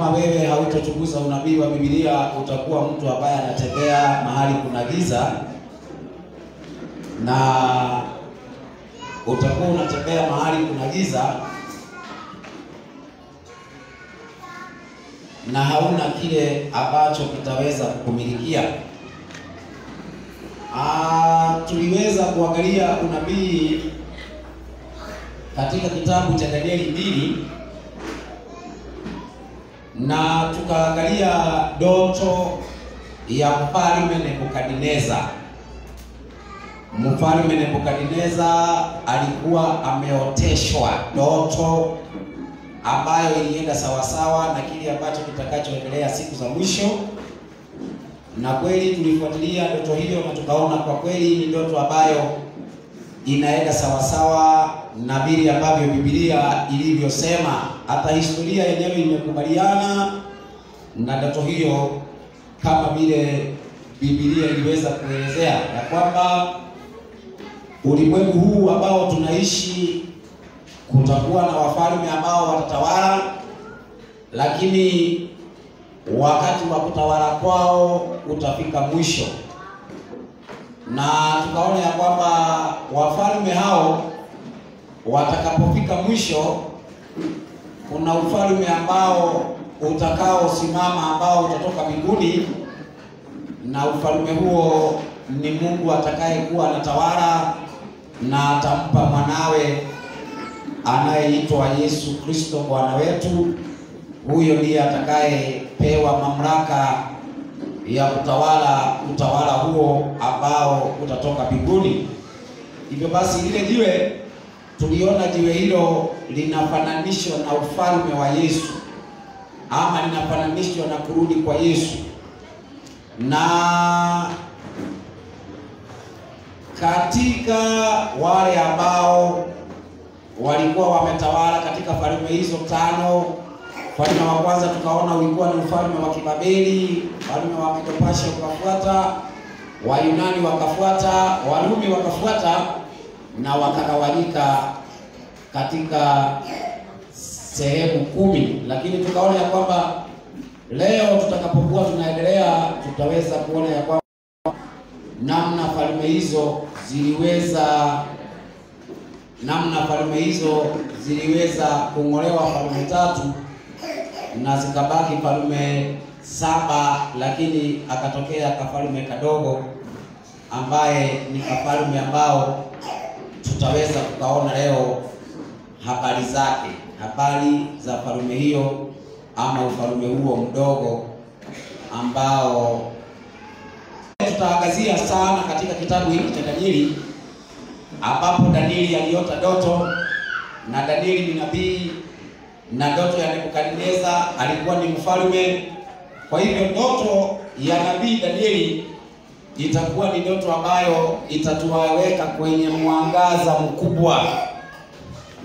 Kama wewe hautochunguza unabii wa Biblia, utakuwa mtu ambaye anatembea mahali kuna giza, na utakuwa unatembea mahali kuna giza na hauna kile ambacho kitaweza kukumilikia. Ah, tuliweza kuangalia unabii katika kitabu cha Danieli mbili na tukaangalia ndoto ya mfalme Nebukadneza. Mfalme Nebukadneza alikuwa ameoteshwa ndoto ambayo ilienda sawasawa na kile ambacho kitakachoendelea siku za mwisho, na kweli tulifuatilia ndoto hiyo na tukaona kwa kweli ni ndoto ambayo inaenda sawasawa na vile ambavyo Biblia ilivyosema. Hata historia yenyewe imekubaliana na ndoto hiyo, kama vile Biblia iliweza kuelezea ya kwamba ulimwengu huu ambao tunaishi kutakuwa na wafalme ambao watatawala, lakini wakati wa kutawala kwao utafika mwisho, na tukaona ya kwamba wafalme hao watakapofika mwisho, kuna ufalme ambao utakaosimama ambao utatoka mbinguni, na ufalme huo ni Mungu atakayekuwa anatawala na atampa mwanawe anayeitwa Yesu Kristo Bwana wetu. Huyo ndiye atakayepewa mamlaka ya kutawala utawala huo ambao utatoka mbinguni. Hivyo basi, lile jiwe tuliona jiwe hilo linafananishwa na ufalme wa Yesu ama linafananishwa na kurudi kwa Yesu, na katika wale ambao walikuwa wametawala katika falme hizo tano. Ufalme wa kwanza tukaona ulikuwa ni ufalme wa Kibabeli, ufalme wa Medo-Persia ukafuata, Wayunani wakafuata, Warumi wakafuata na wakagawanyika katika sehemu kumi, lakini tukaona ya kwamba leo tutakapokuwa tunaendelea tutaweza kuona ya kwamba namna falme hizo ziliweza namna falme hizo ziliweza kung'olewa falme tatu na zikabaki falme saba, lakini akatokea kafalme kadogo ambaye ni kafalme ambao tutaweza kukaona leo habari zake, habari za falme hiyo ama ufalme huo mdogo ambao tutaangazia sana katika kitabu hiki cha Danieli ambapo Danieli aliota doto na Danieli ni nabii na ndoto ya Nebukadneza alikuwa ni mfalme. Kwa hivyo ndoto ya nabii Danieli itakuwa ni ndoto ambayo itatuwaweka kwenye mwangaza mkubwa,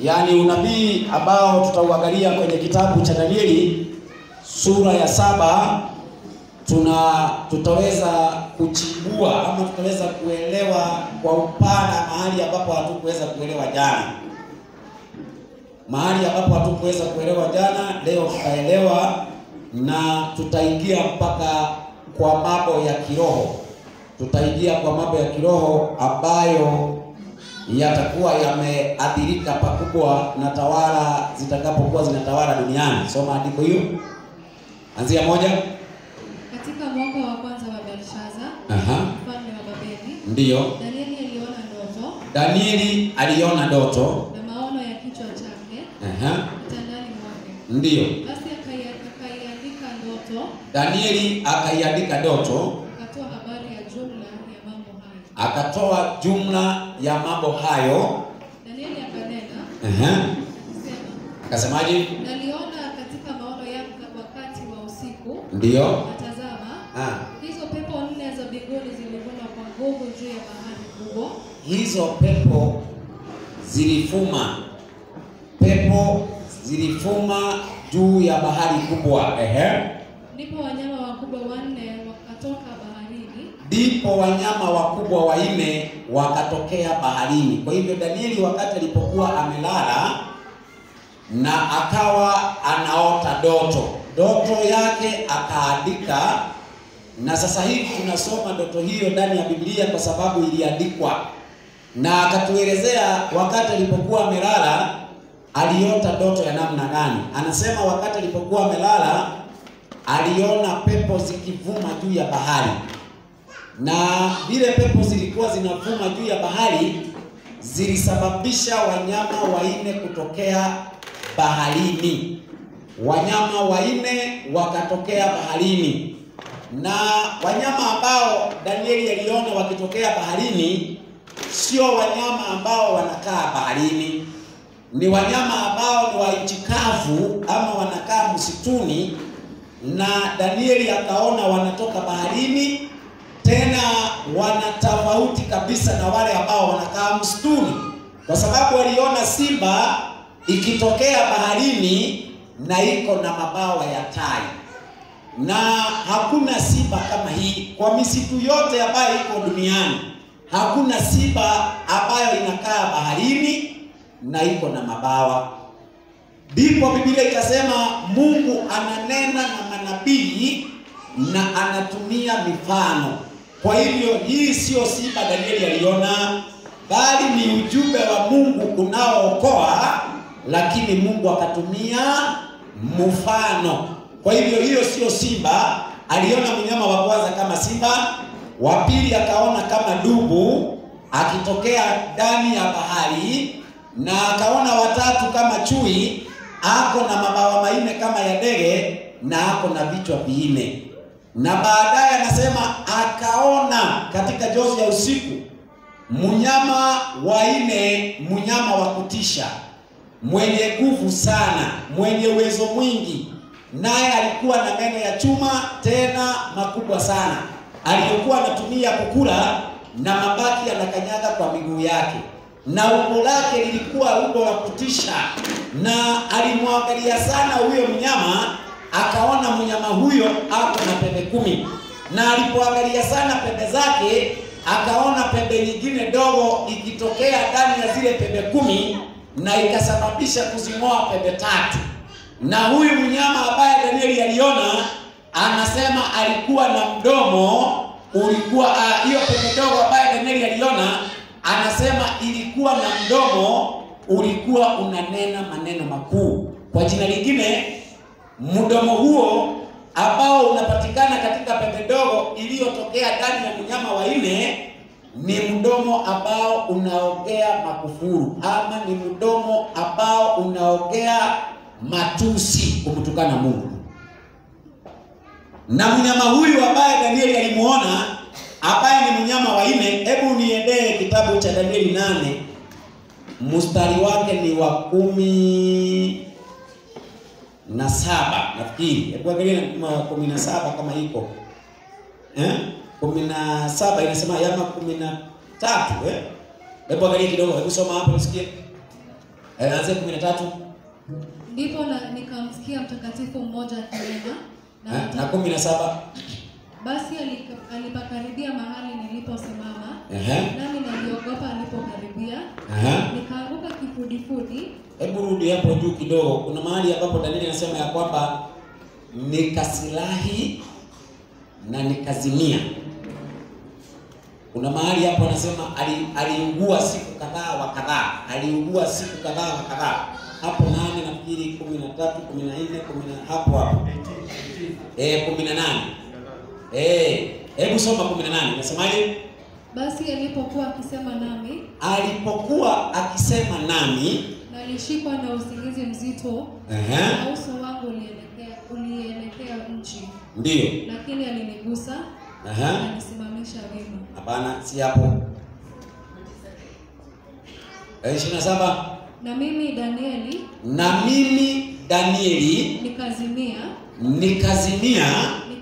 yaani unabii ambao tutauangalia kwenye kitabu cha Danieli sura ya saba tuna tutaweza kuchibua ama tutaweza kuelewa kwa upana mahali ambapo hatukuweza kuelewa jana. Mahali ambapo hatukuweza kuelewa jana, leo tutaelewa na tutaingia mpaka kwa mambo ya kiroho. Tutaingia kwa mambo ya kiroho ambayo yatakuwa yameathirika pakubwa na tawala zitakapokuwa zinatawala duniani. Soma andiko hiyo, anzia moja. Katika mwaka wa kwanza wa Belshaza, Aha. mfalme wa Babeli, Ndiyo. Danieli aliona ndoto Danieli aliona ndoto. na maono ya kichwa chake kitandani mwake. Ndiyo. Basi akaiandika ndoto, Danieli akaiandika ndoto, akatoa habari ya jumla ya mambo hayo. akatoa jumla ya mambo hayo. Danieli akanena Aha. Akasemaje? naliona katika maono yangu wakati wa usiku, Ndiyo. natazama Ah. hizo pepo nne za mbinguni zilivuma kwa nguvu juu ya bahari kubwa, Hizo pepo zilifuma, pepo zilifuma juu ya bahari kubwa. Ehe. ndipo wanyama wakubwa wanne wakatoka baharini ndipo wanyama wakubwa wanne wakatokea baharini. Kwa hivyo Danieli wakati alipokuwa amelala na akawa anaota doto, doto yake akaandika, na sasa hivi tunasoma doto hiyo ndani ya Biblia kwa sababu iliandikwa, na akatuelezea wakati alipokuwa amelala aliota ndoto ya namna gani. Anasema wakati alipokuwa amelala aliona pepo zikivuma juu ya bahari, na vile pepo zilikuwa zinavuma juu ya bahari zilisababisha wanyama waine kutokea baharini. Wanyama waine wakatokea baharini, na wanyama ambao Danieli aliona wakitokea baharini sio wanyama ambao wanakaa baharini, ni wanyama ambao ni wa nchi kavu ama wanakaa msituni, na Danieli akaona wanatoka baharini, tena wana tofauti kabisa na wale ambao wanakaa msituni, kwa sababu waliona simba ikitokea baharini na iko na mabawa ya tai, na hakuna simba kama hii kwa misitu yote ambayo iko duniani. Hakuna simba ambayo inakaa baharini na iko na mabawa. Ndipo Biblia ikasema Mungu ananena na manabii na anatumia mifano. Kwa hivyo hii sio simba Danieli aliona, bali ni ujumbe wa Mungu unaookoa, lakini Mungu akatumia mfano. Kwa hivyo hiyo sio simba. Aliona mnyama wa kwanza kama simba, wa pili akaona kama dubu akitokea ndani ya bahari, na akaona watatu kama chui ako na mabawa manne kama ya ndege na ako na vichwa vinne. Na baadaye anasema akaona katika jozi ya usiku mnyama wa nne, mnyama wa kutisha, mwenye nguvu sana, mwenye uwezo mwingi, naye alikuwa na meno ya chuma tena makubwa sana, aliyokuwa anatumia kukula na mabaki anakanyaga kwa miguu yake, na umbo lake lilikuwa umbo la kutisha, na alimwangalia sana huyo mnyama, akaona mnyama huyo ako na pembe kumi, na alipoangalia sana pembe zake akaona pembe nyingine dogo ikitokea ndani ya zile pembe kumi na ikasababisha kuzing'oa pembe tatu. Na huyu mnyama ambaye Danieli aliona anasema alikuwa na mdomo ulikuwa hiyo uh, pembe dogo ambaye Danieli aliona anasema ilikuwa na mdomo ulikuwa unanena maneno makuu. Kwa jina lingine, mdomo huo ambao unapatikana katika pembe ndogo iliyotokea ndani ya mnyama wa nne ni mdomo ambao unaongea makufuru ama ni mdomo ambao unaongea matusi kumtukana Mungu. Na mnyama huyu ambaye Danieli alimuona ambaye ni mnyama wa nne, hebu niendee kitabu cha Danieli nane. Mstari wake ni wa kumi na saba. Nafikiri. Hebu angalia kama kumi na saba kama iko. Eh, kumi na saba inasema yama kumi na tatu eh. Hebu angalia kidogo, hebu soma hapo usikie. Eh, anze kumi na tatu. Ndipo nikamsikia mtakatifu mmoja akinena na, eh, na kumi na saba basi alipakaribia mahali niliposimama, nami naliogopa alipokaribia, nikaanguka kifudifudi, Hebu rudi hapo juu kidogo. Kuna mahali ambapo Danieli anasema ya kwamba nikasilahi na nikazimia. Kuna mahali hapo anasema ali- aliugua siku kadhaa wa kadhaa, aliugua siku kadhaa wa kadhaa. Hapo nane nafikiri kumi na tatu kumi na nne kumi na hapo hapo. Eh, kumi na nane eh, hebu soma kumi na nane inasemaje? basi alipokuwa akisema nami, Alipokuwa akisema nami, nalishikwa na usingizi mzito, ehe, na uso wangu ulielekea ulielekea nchi, ndio, lakini alinigusa ehe. akanisimamisha wima. Hapana, si hapo. Eh, ishirini na saba. Na mimi Danieli Na mimi Danieli nikazimia, nikazimia,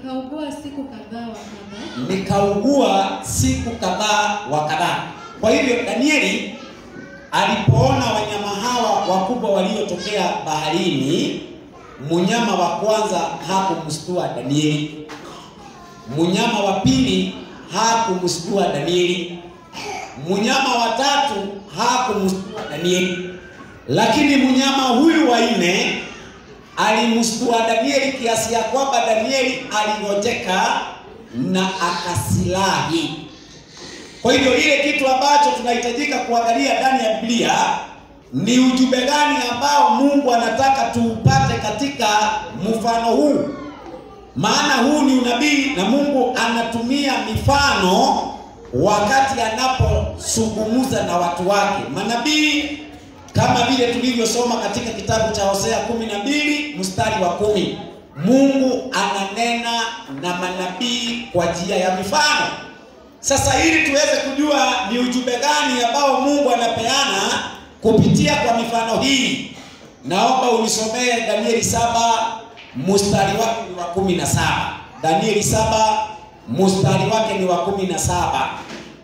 nikaugua siku kadhaa wa kadhaa, nikaugua siku kadhaa wa kadhaa. Kwa hivyo Danieli alipoona wanyama hawa wakubwa waliotokea baharini, mnyama wa kwanza hakumstua Danieli, mnyama wa pili hakumstua Danieli, mnyama wa tatu hakumstua Danieli, lakini mnyama huyu wa nne alimstua Danieli kiasi ya kwamba Danieli aligojeka na akasilahi. Kwa hivyo ile kitu ambacho tunahitajika kuangalia ndani ya Biblia ni ujumbe gani ambao Mungu anataka tuupate katika mfano huu. Maana huu ni unabii na Mungu anatumia mifano wakati anapozungumza na watu wake. Manabii kama vile tulivyosoma katika kitabu cha Hosea kumi na mbili mstari wa kumi Mungu ananena na manabii kwa njia ya mifano. Sasa ili tuweze kujua ni ujumbe gani ambao Mungu anapeana kupitia kwa mifano hii, naomba unisomee Danieli saba mstari wake ni wa kumi na saba. Danieli saba mstari wake ni wa kumi na saba.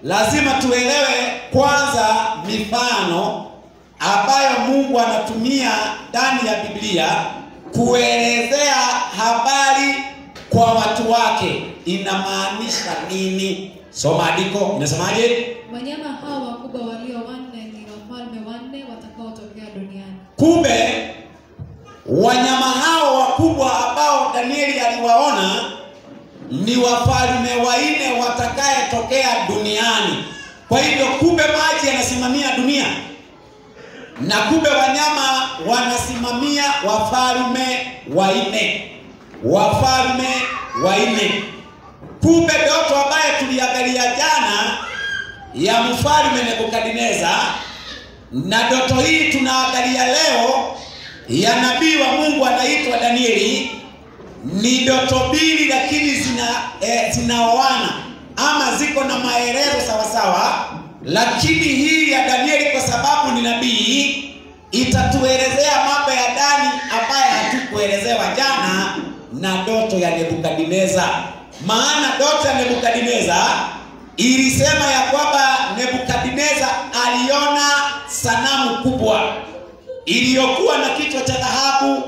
Lazima tuelewe kwanza mifano ambayo Mungu anatumia ndani ya Biblia kuelezea habari kwa watu wake inamaanisha nini. Soma andiko inasemaje? Wanyama hao wakubwa walio wanne ni wafalme wanne watakaotokea duniani. Kumbe wanyama hao wakubwa ambao Danieli aliwaona ni wafalme wanne watakayetokea duniani. Kwa hivyo, kumbe maji yanasimamia dunia na kumbe wanyama wanasimamia wafalme wanne, wafalme wanne. Kumbe ndoto ambaye tuliangalia jana ya mfalme Nebukadneza na ndoto hii tunaangalia leo ya nabii wa Mungu anaitwa Danieli ni ndoto mbili, lakini zina eh, zinaoana ama ziko na maelezo sawasawa, lakini hii ya Danieli kwa sababu ni nabii itatuelezea mambo ya ndani ambayo hatukuelezewa jana na ndoto ya Nebukadneza. Maana ndoto ya Nebukadneza ilisema ya kwamba Nebukadneza aliona sanamu kubwa iliyokuwa na kichwa cha dhahabu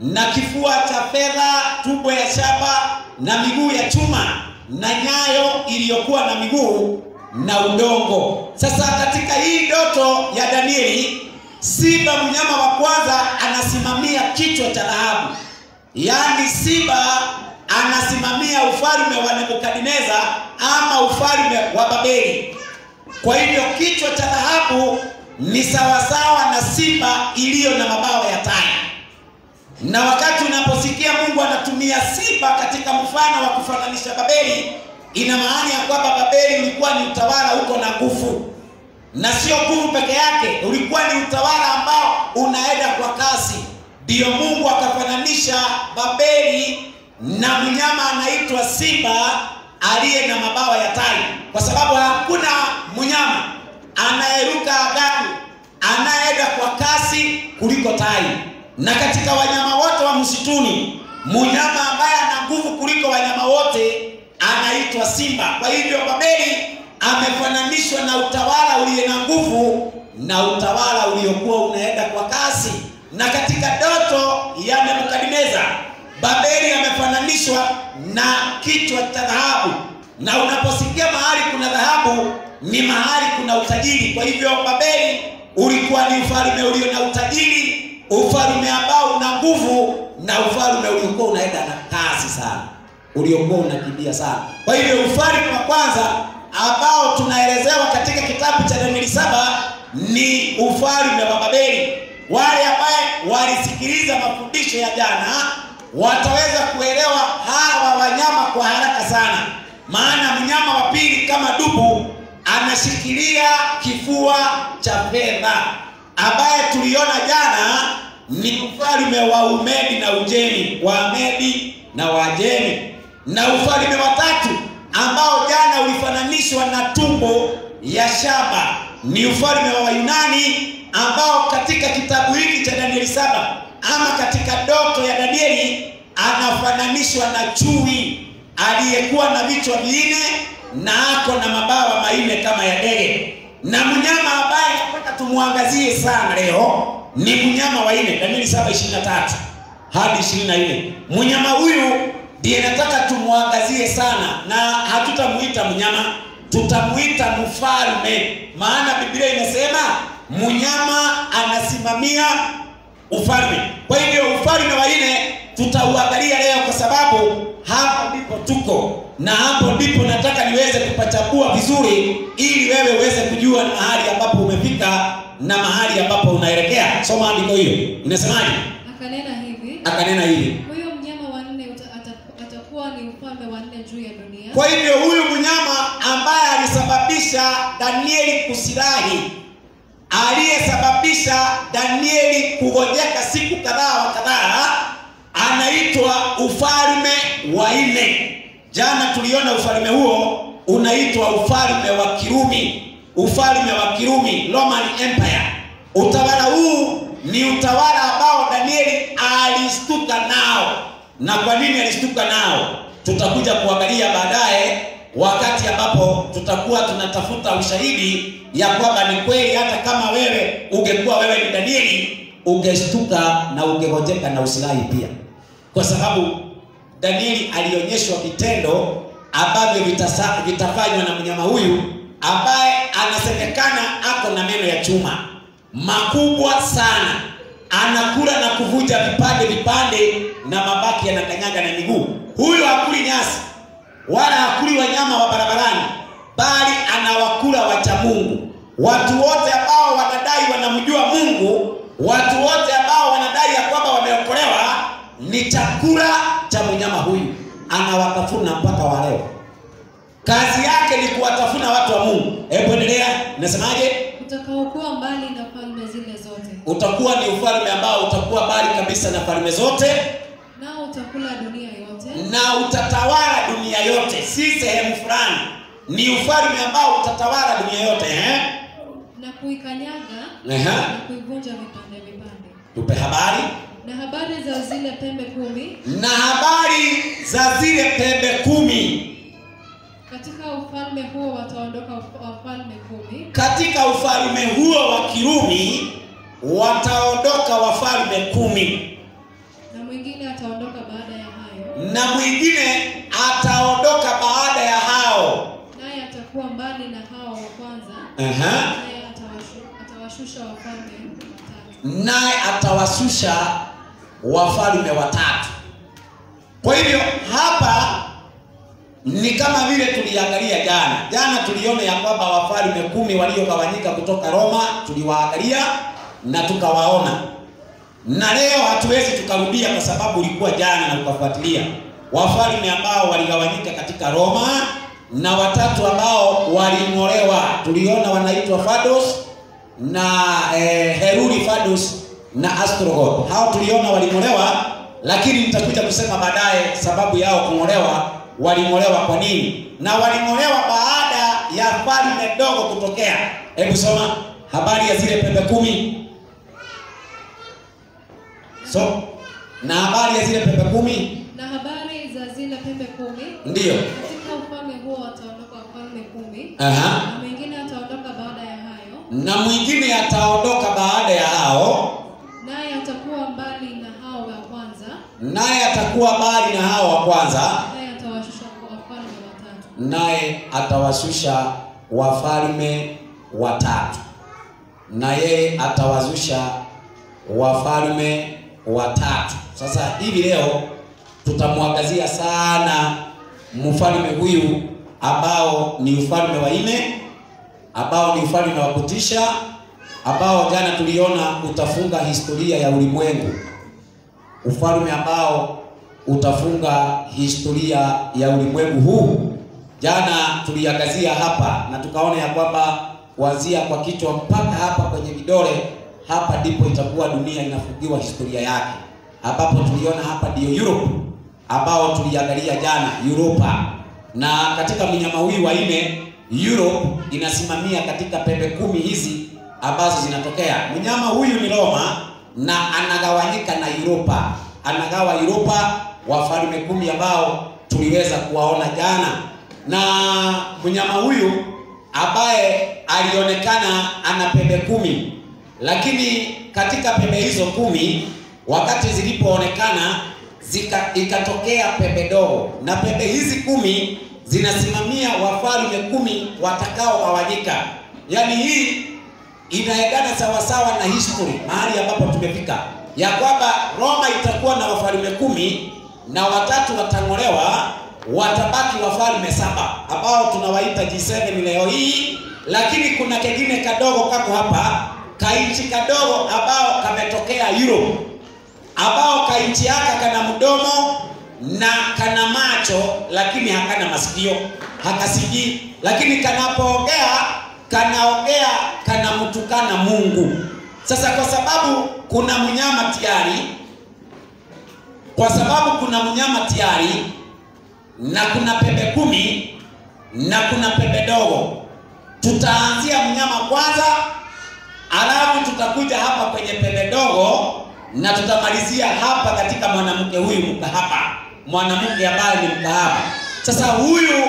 na kifua cha fedha, tumbo ya shaba na miguu ya chuma na nyayo iliyokuwa na miguu na udongo. Sasa katika hii ndoto ya Danieli, simba mnyama wa kwanza anasimamia kichwa cha dhahabu, yaani simba anasimamia ufalme wa Nebukadneza ama ufalme wa Babeli. Kwa hivyo kichwa cha dhahabu ni sawasawa na simba iliyo na mabawa ya tai. Na wakati unaposikia Mungu anatumia simba katika mfano wa kufananisha Babeli, ina maana ya kwamba Babeli ulikuwa ni utawala uko na nguvu, na sio nguvu peke yake, ulikuwa ni utawala ambao unaenda kwa kasi. Ndiyo Mungu akafananisha Babeli na mnyama anaitwa simba aliye na mabawa ya tai, kwa sababu hakuna mnyama anayeruka agani anayeenda kwa kasi kuliko tai. Na katika wanyama wote wa msituni, mnyama ambaye ana nguvu kuliko wanyama wote anaitwa simba. Kwa hivyo Babeli amefananishwa na utawala uliye na nguvu na utawala uliokuwa unaenda kwa kasi. Na katika doto ya Nebukadneza, Babeli amefananishwa na kichwa cha dhahabu, na unaposikia mahali kuna dhahabu ni mahali kuna utajiri. Kwa hivyo Babeli ulikuwa ni ufalme ulio na utajiri, ufalme ambao una nguvu, na ufalme uliokuwa unaenda na kasi sana, uliokuwa unakimbia sana. Kwa hivyo ufalme wa kwanza ambao tunaelezewa katika kitabu cha Danieli saba ni ufalme wa Babeli. Wale ambaye walisikiliza mafundisho ya jana wataweza kuelewa hawa wanyama kwa haraka sana, maana mnyama wa pili kama dubu anashikilia kifua cha fedha, ambaye tuliona jana ni ufalme wa Umedi na Ujemi, wa Medi na Wajemi, na ufalme wa tatu ambao jana ulifananishwa na tumbo ya shaba ni ufalme wa Wayunani ambao katika kitabu hiki cha Danieli saba ama katika doto ya Danieli anafananishwa na chui aliyekuwa na vichwa vinne na ako na mabawa manne kama ya ndege. Na mnyama ambaye nataka tumwangazie sana leo ni mnyama wa nne, Danieli 7:23 hadi 24. Mnyama huyu ndiye nataka tumwangazie sana, na hatutamuita mnyama, tutamuita mfalme, maana Biblia inasema mnyama anasimamia ufalme. Kwa hivyo ufalme wa nne tutauangalia leo, kwa sababu hapo ndipo tuko na hapo ndipo nataka niweze kupachagua vizuri, ili wewe uweze kujua mahali ambapo umefika na mahali ambapo unaelekea. Soma andiko hiyo, inasemaje? Akanena hivi, Akanena hivi huyo mnyama wa nne uta- ata- atakuwa ni ufalme wa nne juu ya dunia, Kwa hivyo huyu mnyama ambaye alisababisha Danieli kusilahi, aliyesababisha Danieli kugojeka siku kadhaa wa kadhaa, anaitwa ufalme wa nne. Jana tuliona ufalme huo unaitwa ufalme wa Kirumi, ufalme wa Kirumi, Roman Empire. Utawala huu ni utawala ambao Danieli alistuka nao. Na kwa nini alistuka nao? Tutakuja kuangalia baadaye, wakati ambapo tutakuwa tunatafuta ushahidi ya kwamba ni kweli, hata kama wewe ungekuwa wewe ni Danieli, ungeshtuka na ungegojeka na usilahi pia, kwa sababu Danieli alionyeshwa vitendo ambavyo vitafanywa na mnyama huyu ambaye anasemekana ako na meno ya chuma. Makubwa sana, anakula na kuvuja vipande vipande na mabaki yanakanyaga na miguu. Huyu hakuli nyasi wala hakuli wanyama wa barabarani, bali anawakula wacha Mungu. Watu wote ambao wanadai wanamjua Mungu, watu wote ambao wanadai ya kwamba wameokolewa, ni chakula cha mnyama huyu, anawatafuna mpaka wa leo. Kazi yake ni kuwatafuna watu wa Mungu. Hebu endelea, nasemaje? utakaokuwa mbali na falme zile zote, Utakuwa ni ufalme ambao utakuwa mbali kabisa na falme zote nao utakula dunia na utatawala dunia yote, si sehemu fulani. Ni ufalme ambao utatawala dunia yote eh? na kuikanyaga na kuivunja vipande vipande. Tupe habari Na habari za zile pembe kumi na habari za zile pembe kumi. katika ufalme huo wataondoka wafalme kumi, Katika ufalme huo wa Kirumi wataondoka wafalme kumi, na mwingine ataondoka baada na mwingine ataondoka baada ya hao. naye atakuwa mbali na hao wa kwanza, Ehe. naye atawashusha wafalme watatu. naye atawashusha wafalme watatu. Kwa hivyo hapa ni kama vile tuliangalia jana. Jana tuliona ya kwamba wafalme kumi waliogawanyika kutoka Roma tuliwaangalia na tukawaona, na leo hatuwezi tukarudia kwa sababu ulikuwa jana na ukafuatilia wafalme ambao waligawanyika katika Roma na watatu ambao waling'olewa. Tuliona wanaitwa Fados na eh, Heruli Fados na Astrogoth. Hao tuliona waling'olewa, lakini nitakuja kusema baadaye sababu yao kung'olewa, waling'olewa kwa nini, na waling'olewa baada ya falme dogo kutokea. Hebu soma habari ya zile pembe kumi. So, na habari ya zile pembe kumi? Na habari za zile pembe kumi? Ndiyo. katika ufalme huo wataondoka wafalme kumi, Aha. na mwingine ataondoka baada ya hayo, Na mwingine ataondoka baada ya hao, naye atakuwa mbali na hao wa kwanza, naye atakuwa mbali na hao wa kwanza, naye atawashusha wafalme watatu. naye atawashusha wafalme watatu, na yeye atawazusha wafalme watatu. Sasa hivi leo tutamwangazia sana mfalme huyu ambao ni ufalme wa nne, ambao ni ufalme wa kutisha, ambao jana tuliona utafunga historia ya ulimwengu, ufalme ambao utafunga historia ya ulimwengu huu. Jana tuliangazia hapa na tukaona ya kwamba kuanzia kwa kichwa mpaka hapa kwenye vidole, hapa ndipo itakuwa dunia inafungiwa historia yake, ambapo tuliona hapa ndio Europe ambao tuliangalia jana Europa, na katika mnyama huyu wa nne Europe inasimamia katika pembe kumi hizi ambazo zinatokea. Mnyama huyu ni Roma na anagawanyika na Europa, anagawa Europa wafalme kumi ambao tuliweza kuwaona jana, na mnyama huyu ambaye alionekana ana pembe kumi, lakini katika pembe hizo kumi wakati zilipoonekana zika ikatokea pembe dogo, na pembe hizi kumi zinasimamia wafalme kumi watakaogawanyika. Yaani hii inaendana sawasawa na history mahali ambapo tumefika, ya kwamba Roma itakuwa na wafalme kumi na watatu watang'olewa, watabaki wafalme saba ambao tunawaita G7 leo hii, lakini kuna kengine kadogo kako hapa, kainchi kadogo ambao kametokea Europe, ambao kaichi yake kana mdomo na kana macho lakini hakana masikio, hakasikii, lakini kanapoongea kanaongea kanamtukana Mungu. Sasa kwa sababu kuna mnyama tiari, kwa sababu kuna mnyama tiari na kuna pembe kumi na kuna pembe dogo, tutaanzia mnyama kwanza, alafu tutakuja hapa kwenye pembe dogo na tutamalizia hapa katika mwanamke huyu mkahaba, mwanamke ambaye ni mkahaba. Sasa huyu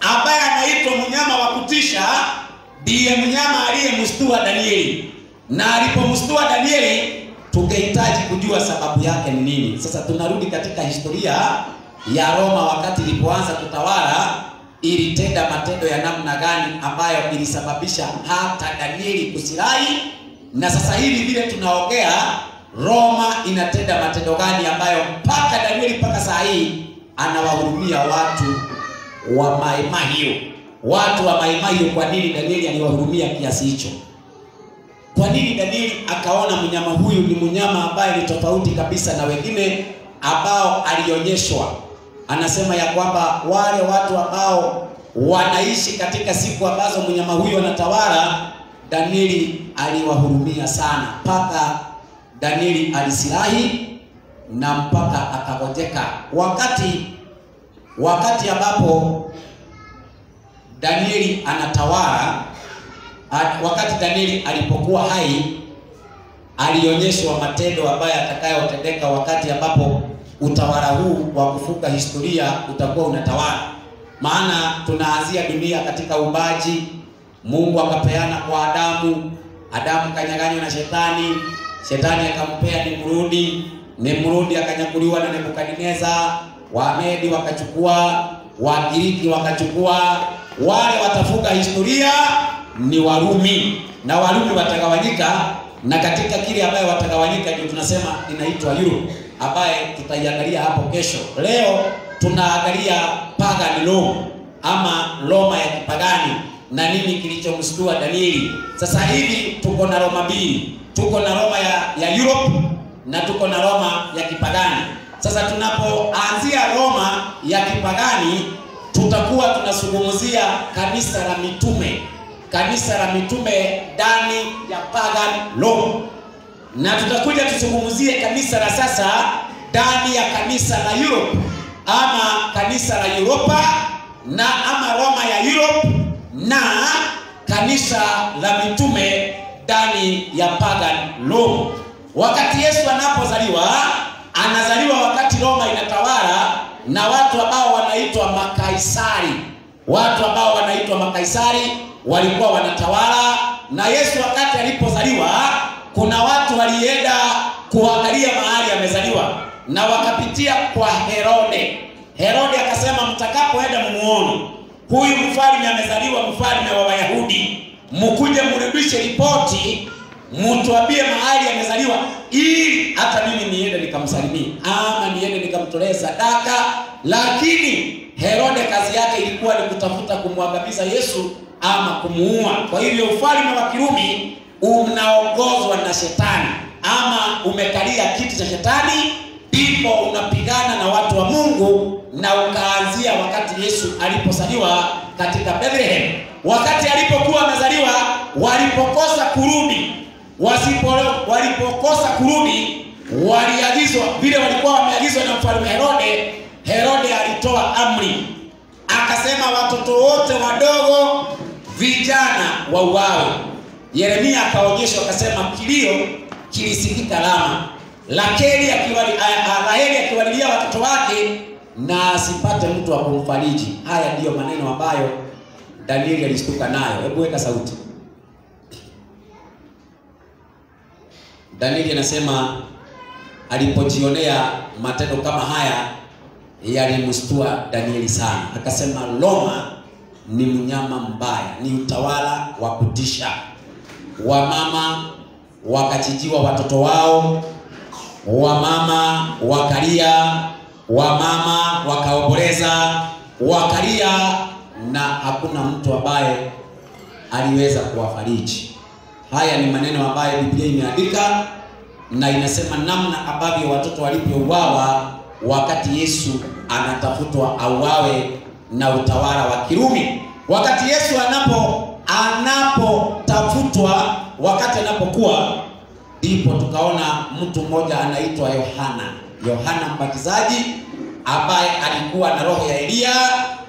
ambaye anaitwa mnyama wa kutisha ndiye mnyama aliyemstua Danieli, na alipomstua Danieli tungehitaji kujua sababu yake ni nini. Sasa tunarudi katika historia ya Roma, wakati ilipoanza kutawala, ilitenda matendo ya namna gani ambayo ilisababisha hata Danieli kusirai, na sasa hivi vile tunaongea Roma inatenda matendo gani ambayo mpaka Danieli mpaka saa hii anawahurumia watu wa Maimahio, watu wa Maimahio. Kwa nini Danieli aliwahurumia kiasi hicho? Kwa nini Danieli akaona mnyama huyu ni mnyama ambaye ni tofauti kabisa na wengine ambao alionyeshwa? Anasema ya kwamba wale watu ambao wanaishi katika siku ambazo mnyama huyo anatawala, Danieli aliwahurumia sana mpaka Danieli alisilahi na mpaka akagojeka. Wakati wakati ambapo Danieli anatawala, wakati Danieli alipokuwa hai, alionyeshwa matendo ambayo atakayotendeka wakati ambapo utawala huu wa kufunga historia utakuwa unatawala. Maana tunaanzia dunia katika ubaji, Mungu akapeana kwa Adamu, Adamu kanyaganywa na shetani Shetani akampea Nimrudi, Nimrudi akanyakuliwa na Nebukadneza, Wamedi wakachukua, Wagiriki wakachukua. Wale watafunga historia ni Warumi, na Warumi watagawanyika, na katika kile ambayo watagawanyika ndio tunasema inaitwa Europe, ambaye tutaiangalia hapo kesho. Leo tunaangalia pagan Rome ama Roma ya kipagani na nini kilichomstua Danieli. Sasa hivi tuko na Roma mbili tuko na Roma ya, ya Europe na tuko na Roma ya kipagani. Sasa tunapoanzia Roma ya kipagani, tutakuwa tunazungumzia kanisa la mitume, kanisa la mitume ndani ya pagan Rome, na tutakuja tuzungumzie kanisa la sasa ndani ya kanisa la Europe ama kanisa la Europa na ama Roma ya Europe na kanisa la mitume ndani ya pagan Rome. Wakati Yesu anapozaliwa, anazaliwa wakati Roma inatawala na watu ambao wanaitwa makaisari. Watu ambao wanaitwa makaisari walikuwa wanatawala, na Yesu wakati alipozaliwa, kuna watu walienda kuangalia mahali amezaliwa na wakapitia kwa Herode. Herode akasema, mtakapoenda mumuone huyu mfalme amezaliwa, mfalme wa Wayahudi mkuje mrudishe ripoti, mtuambie mahali amezaliwa, ili hata mimi niende nikamsalimie ama niende nikamtolee sadaka. Lakini Herode kazi yake ilikuwa ni kutafuta kumwangamiza Yesu ama kumuua. Kwa hivyo ufalme wa Kirumi unaongozwa na shetani ama umekalia kiti cha shetani, ndipo unapigana na watu wa Mungu, na ukaanzia wakati Yesu alipozaliwa katika Bethlehem. Wakati alipokuwa amezaliwa, walipokosa kurudi, wasipo walipokosa kurudi, waliagizwa vile walikuwa wameagizwa na mfalme Herode. Herode alitoa amri, akasema watoto wote wadogo, vijana wauawe. Yeremia akaonyeshwa, akasema kilio kilisikika Rama, Rakeli akiwalilia watoto wake na asipate mtu wa kumfariji. Haya ndiyo maneno ambayo Danieli alishtuka nayo. Hebu weka sauti. Danieli anasema alipojionea matendo kama haya yalimstua Danieli sana, akasema Roma ni mnyama mbaya, ni utawala wa kutisha. Wamama wakachijiwa watoto wao, wamama wakalia, wamama wakaomboleza, wakalia, na hakuna mtu ambaye aliweza kuwafariji. Haya ni maneno ambayo Biblia imeandika na inasema namna ambavyo watoto walivyouawa wakati Yesu anatafutwa auawe na utawala wa Kirumi. Wakati Yesu anapo anapotafutwa, wakati anapokuwa, ndipo tukaona mtu mmoja anaitwa Yohana, Yohana Mbatizaji ambaye alikuwa na roho ya Eliya,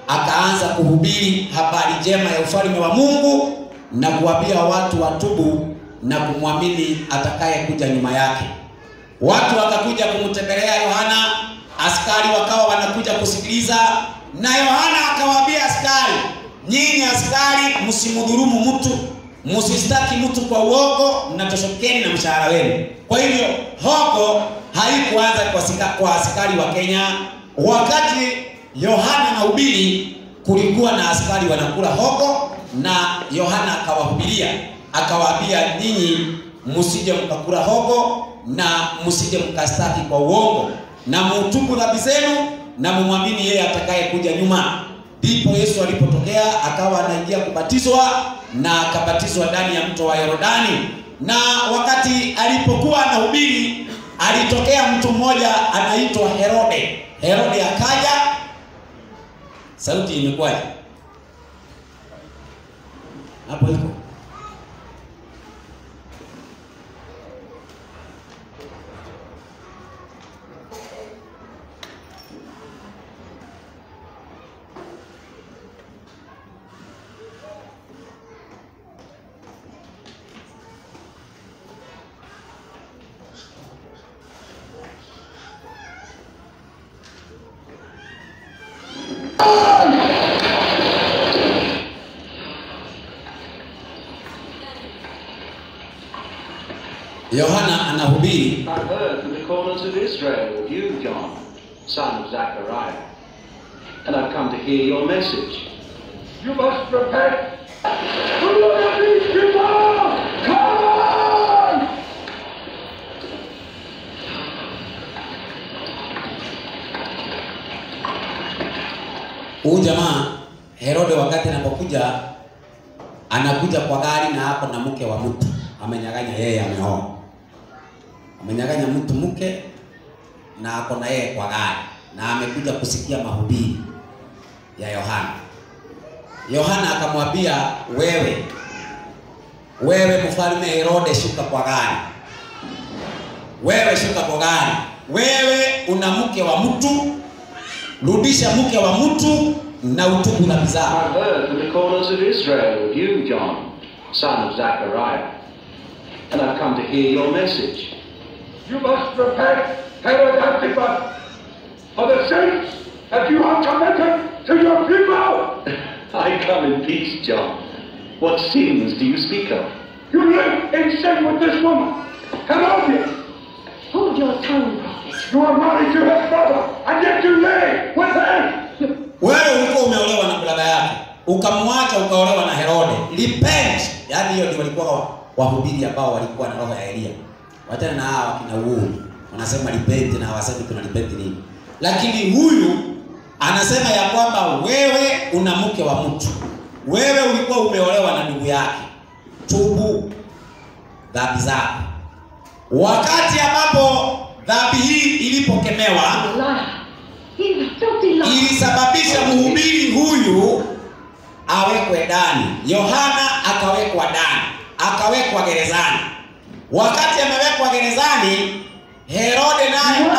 akaanza kuhubiri habari njema ya ufalme wa Mungu na kuwaambia watu watubu na kumwamini atakayekuja nyuma yake. Watu wakakuja kumtembelea Yohana, askari wakawa wanakuja kusikiliza, na Yohana akawaambia askari, nyinyi askari, msimdhulumu mtu, msistaki mtu kwa uongo, mnatoshokeni na mshahara wenu. Kwa hivyo hogo haikuanza kwa, kwa askari wa Kenya. Wakati Yohana anahubiri, kulikuwa na askari wanakula hogo, na Yohana akawahubiria akawaambia, nyinyi msije mkakula hogo na msije mkastaki kwa uongo, na mutubu dhabi zenu na mumwamini yeye atakaye kuja nyuma. Ndipo Yesu alipotokea akawa anaingia kubatizwa na akabatizwa ndani ya mto wa Yordani, na wakati alipokuwa anahubiri alitokea mtu mmoja anaitwa Herode. Herode akaja. Sauti imekwaje hapo? Iko of anahubiri and I've come to hear your message. You must repent. Look at these people! Come on! Huyu jamaa Herode wakati anapokuja anakuja kwa gari na hapo na mke wa mtu amenyaganya, yeye ameoa, mke na ako na yeye kwa gari, na amekuja kusikia mahubiri ya Yohana. Yohana akamwambia, wewe wewe mfalme Herode, shuka kwa gari, wewe shuka kwa gari, wewe una mke wa mtu rudisha mke wa mtu na utubu dhambi zako. And I've come to hear your message. You must repent, Herod Antipas, for the sins that you have committed to your people. I come in peace, John. What sins do you speak of? You live in sin with this woman, Herodias. Hold your tongue, prophet. You are married to her brother, and yet you lay with him. Wewe ulikuwa umeolewa na brada yake, ukamwacha ukaolewa na Herode. Repent. Yaani hiyo ndio walikuwa wa- wahubiri ambao walikuwa na roho ya Elia. Wachana na hawa kina Uhuru. Wanasema repent na hawasemi kuna repent nini. Lakini huyu anasema ya kwamba wewe una mke wa mtu. Wewe ulikuwa umeolewa na ndugu yake. Tubu dhambi zako. Wakati ambapo dhambi hii ilipokemewa ilisababisha mhubiri huyu awekwe ndani. Yohana akawekwa ndani, akawekwa gerezani. Wakati amewekwa gerezani, Herode naye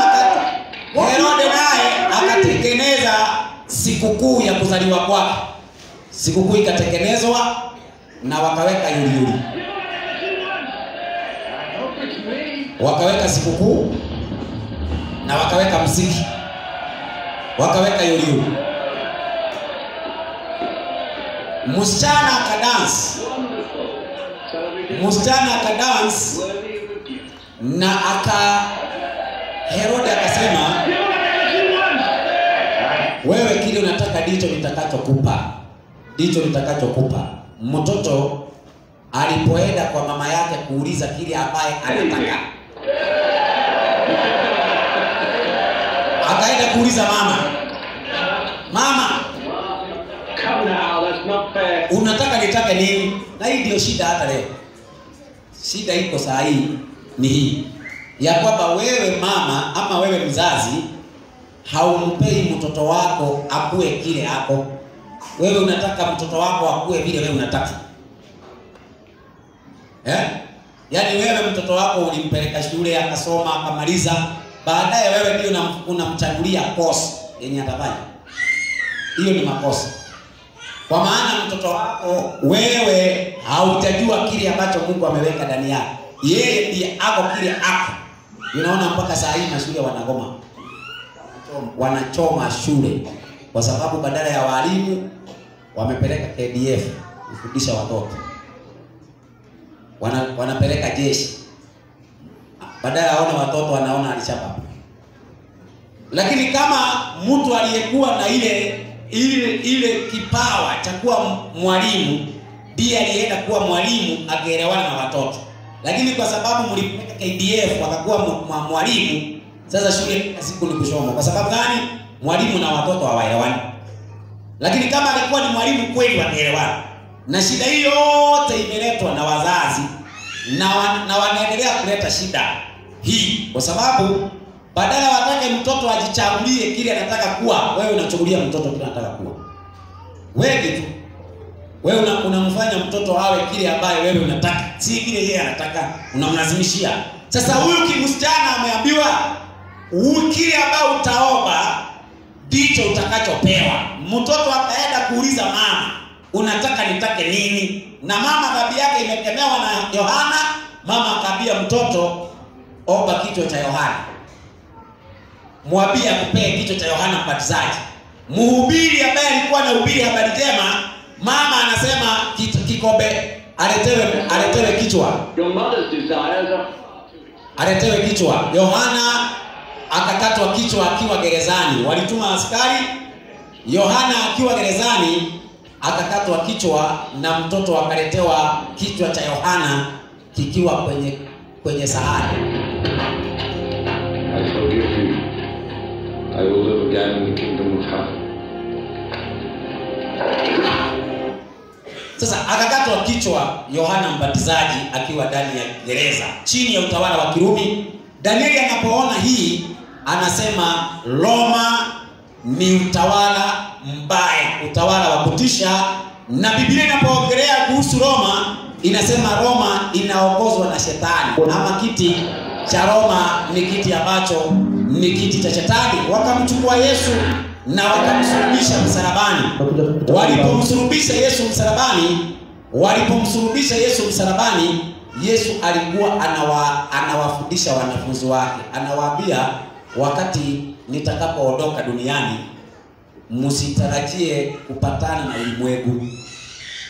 Herode naye akatengeneza sikukuu ya kuzaliwa kwake. Sikukuu ikatengenezwa na wakaweka yuliyuli, wakaweka sikukuu na wakaweka msiki wakaweka yuliyuli, Msichana akadansi, msichana akadansi na aka Herode akasema, wewe kile unataka ndicho nitakachokupa, ndicho nitakachokupa. Mtoto alipoenda kwa mama yake kuuliza kile ambaye anataka, akaenda kuuliza mama mama unataka nitake nini? Na hii ndio shida hata leo shida iko saa hii ni hii. Ya kwamba wewe mama ama wewe mzazi haumpei mtoto wako akue kile hapo wewe unataka mtoto wako akue vile wewe unataka. Eh? yaani wewe mtoto wako ulimpeleka shule akasoma akamaliza. Baadaye wewe ndio unamchagulia course yenye atafanya. Hiyo ni makosa kwa maana mtoto wako wewe hautajua kile ambacho Mungu ameweka ndani yako, Yeye ndiye ako kile ako. Unaona mpaka saa hii mashule wanagoma, wanachoma shule. Kwa sababu badala ya walimu wamepeleka KDF kufundisha watoto, wana, wanapeleka jeshi. Badala ya waone watoto wanaona alichapa lakini kama mtu aliyekuwa na ile ile ile kipawa cha kuwa mwalimu ndiye alienda kuwa mwalimu akielewana na watoto, lakini kwa sababu mlipeleka KDF akakuwa mwa- mwa- mwalimu, sasa shule kila siku ni kushoma. Kwa sababu gani? Mwalimu na watoto hawaelewani. Lakini kama alikuwa ni mwalimu kweli, wanaelewana. Na shida hii yote imeletwa na wazazi na, wa, na wanaendelea kuleta shida hii kwa sababu badala watake mtoto ajichagulie kile anataka kuwa, wewe unachagulia mtoto kile anataka kuwa. Wengi tu wewe una- unamfanya mtoto awe kile ambaye wewe unataka, si kile yeye anataka, unamlazimishia. Sasa huyu kimsichana ameambiwa "Huyu kile ambayo utaomba ndicho utakachopewa. Mtoto akaenda kuuliza mama, unataka nitake nini? Na mama dhambi yake imekemewa na Yohana. Mama akaambia mtoto, omba kichwa cha Yohana mwambie akupee kichwa cha Yohana Mbatizaji. Mhubiri ambaye alikuwa anahubiri habari njema, mama anasema kikombe aletewe, aletewe kichwa, aletewe kichwa. Yohana akakatwa kichwa akiwa gerezani, walituma askari. Yohana akiwa gerezani akakatwa kichwa, na mtoto akaletewa kichwa cha Yohana kikiwa kwenye kwenye sahani. I forgive you. I will live again in the kingdom of heaven. Sasa akakatwa kichwa Yohana Mbatizaji akiwa ndani ya gereza chini ya utawala wa Kirumi. Danieli anapoona hii anasema Roma ni utawala mbaya, utawala wa kutisha, na Biblia inapoongelea kuhusu Roma inasema Roma inaongozwa na shetani, ama kiti cha Roma ni kiti ambacho ni kiti cha shetani. Wakamchukua Yesu na wakamsulubisha msalabani. Walipomsulubisha Yesu msalabani, walipomsulubisha Yesu msalabani, Yesu alikuwa anawa, anawafundisha wanafunzi wake, anawaambia wakati nitakapoondoka duniani, msitarajie kupatana na ulimwengu,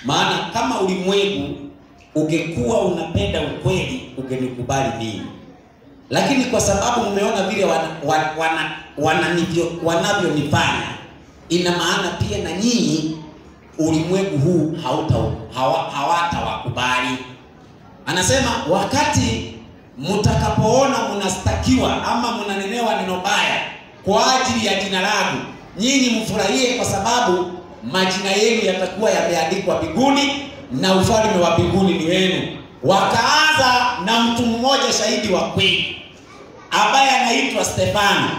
maana kama ulimwengu ungekuwa unapenda ukweli, ungenikubali mimi lakini kwa sababu mmeona vile wana, wana, wanavyonifanya ina maana pia na nyinyi ulimwengu huu hawatawakubali. Anasema wakati mtakapoona mnastakiwa ama mnanenewa neno baya kwa ajili ya jina langu, nyinyi mfurahie, kwa sababu majina yenu yatakuwa yameandikwa mbinguni na ufalme wa mbinguni ni wenu. Wakaanza na mtu mmoja shahidi wa kweli ambaye anaitwa Stefano.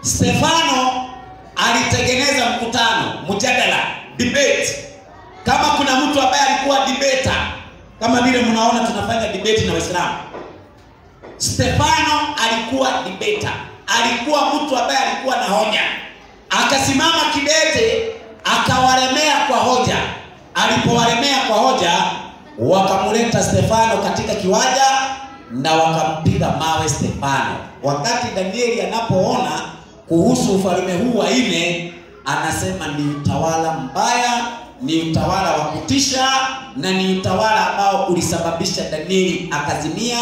Stefano alitengeneza mkutano, mjadala, debate. Kama kuna mtu ambaye alikuwa debater, kama vile mnaona tunafanya debate na Waislamu, Stefano alikuwa debater, alikuwa mtu ambaye alikuwa na hoja, akasimama kidete, akawaremea kwa hoja. Alipowaremea kwa hoja, wakamleta Stefano katika kiwanja na wakampiga mawe Stefano. Wakati Danieli anapoona kuhusu ufalme huu wa nne, anasema ni utawala mbaya, ni utawala wa kutisha, na ni utawala ambao ulisababisha Danieli akazimia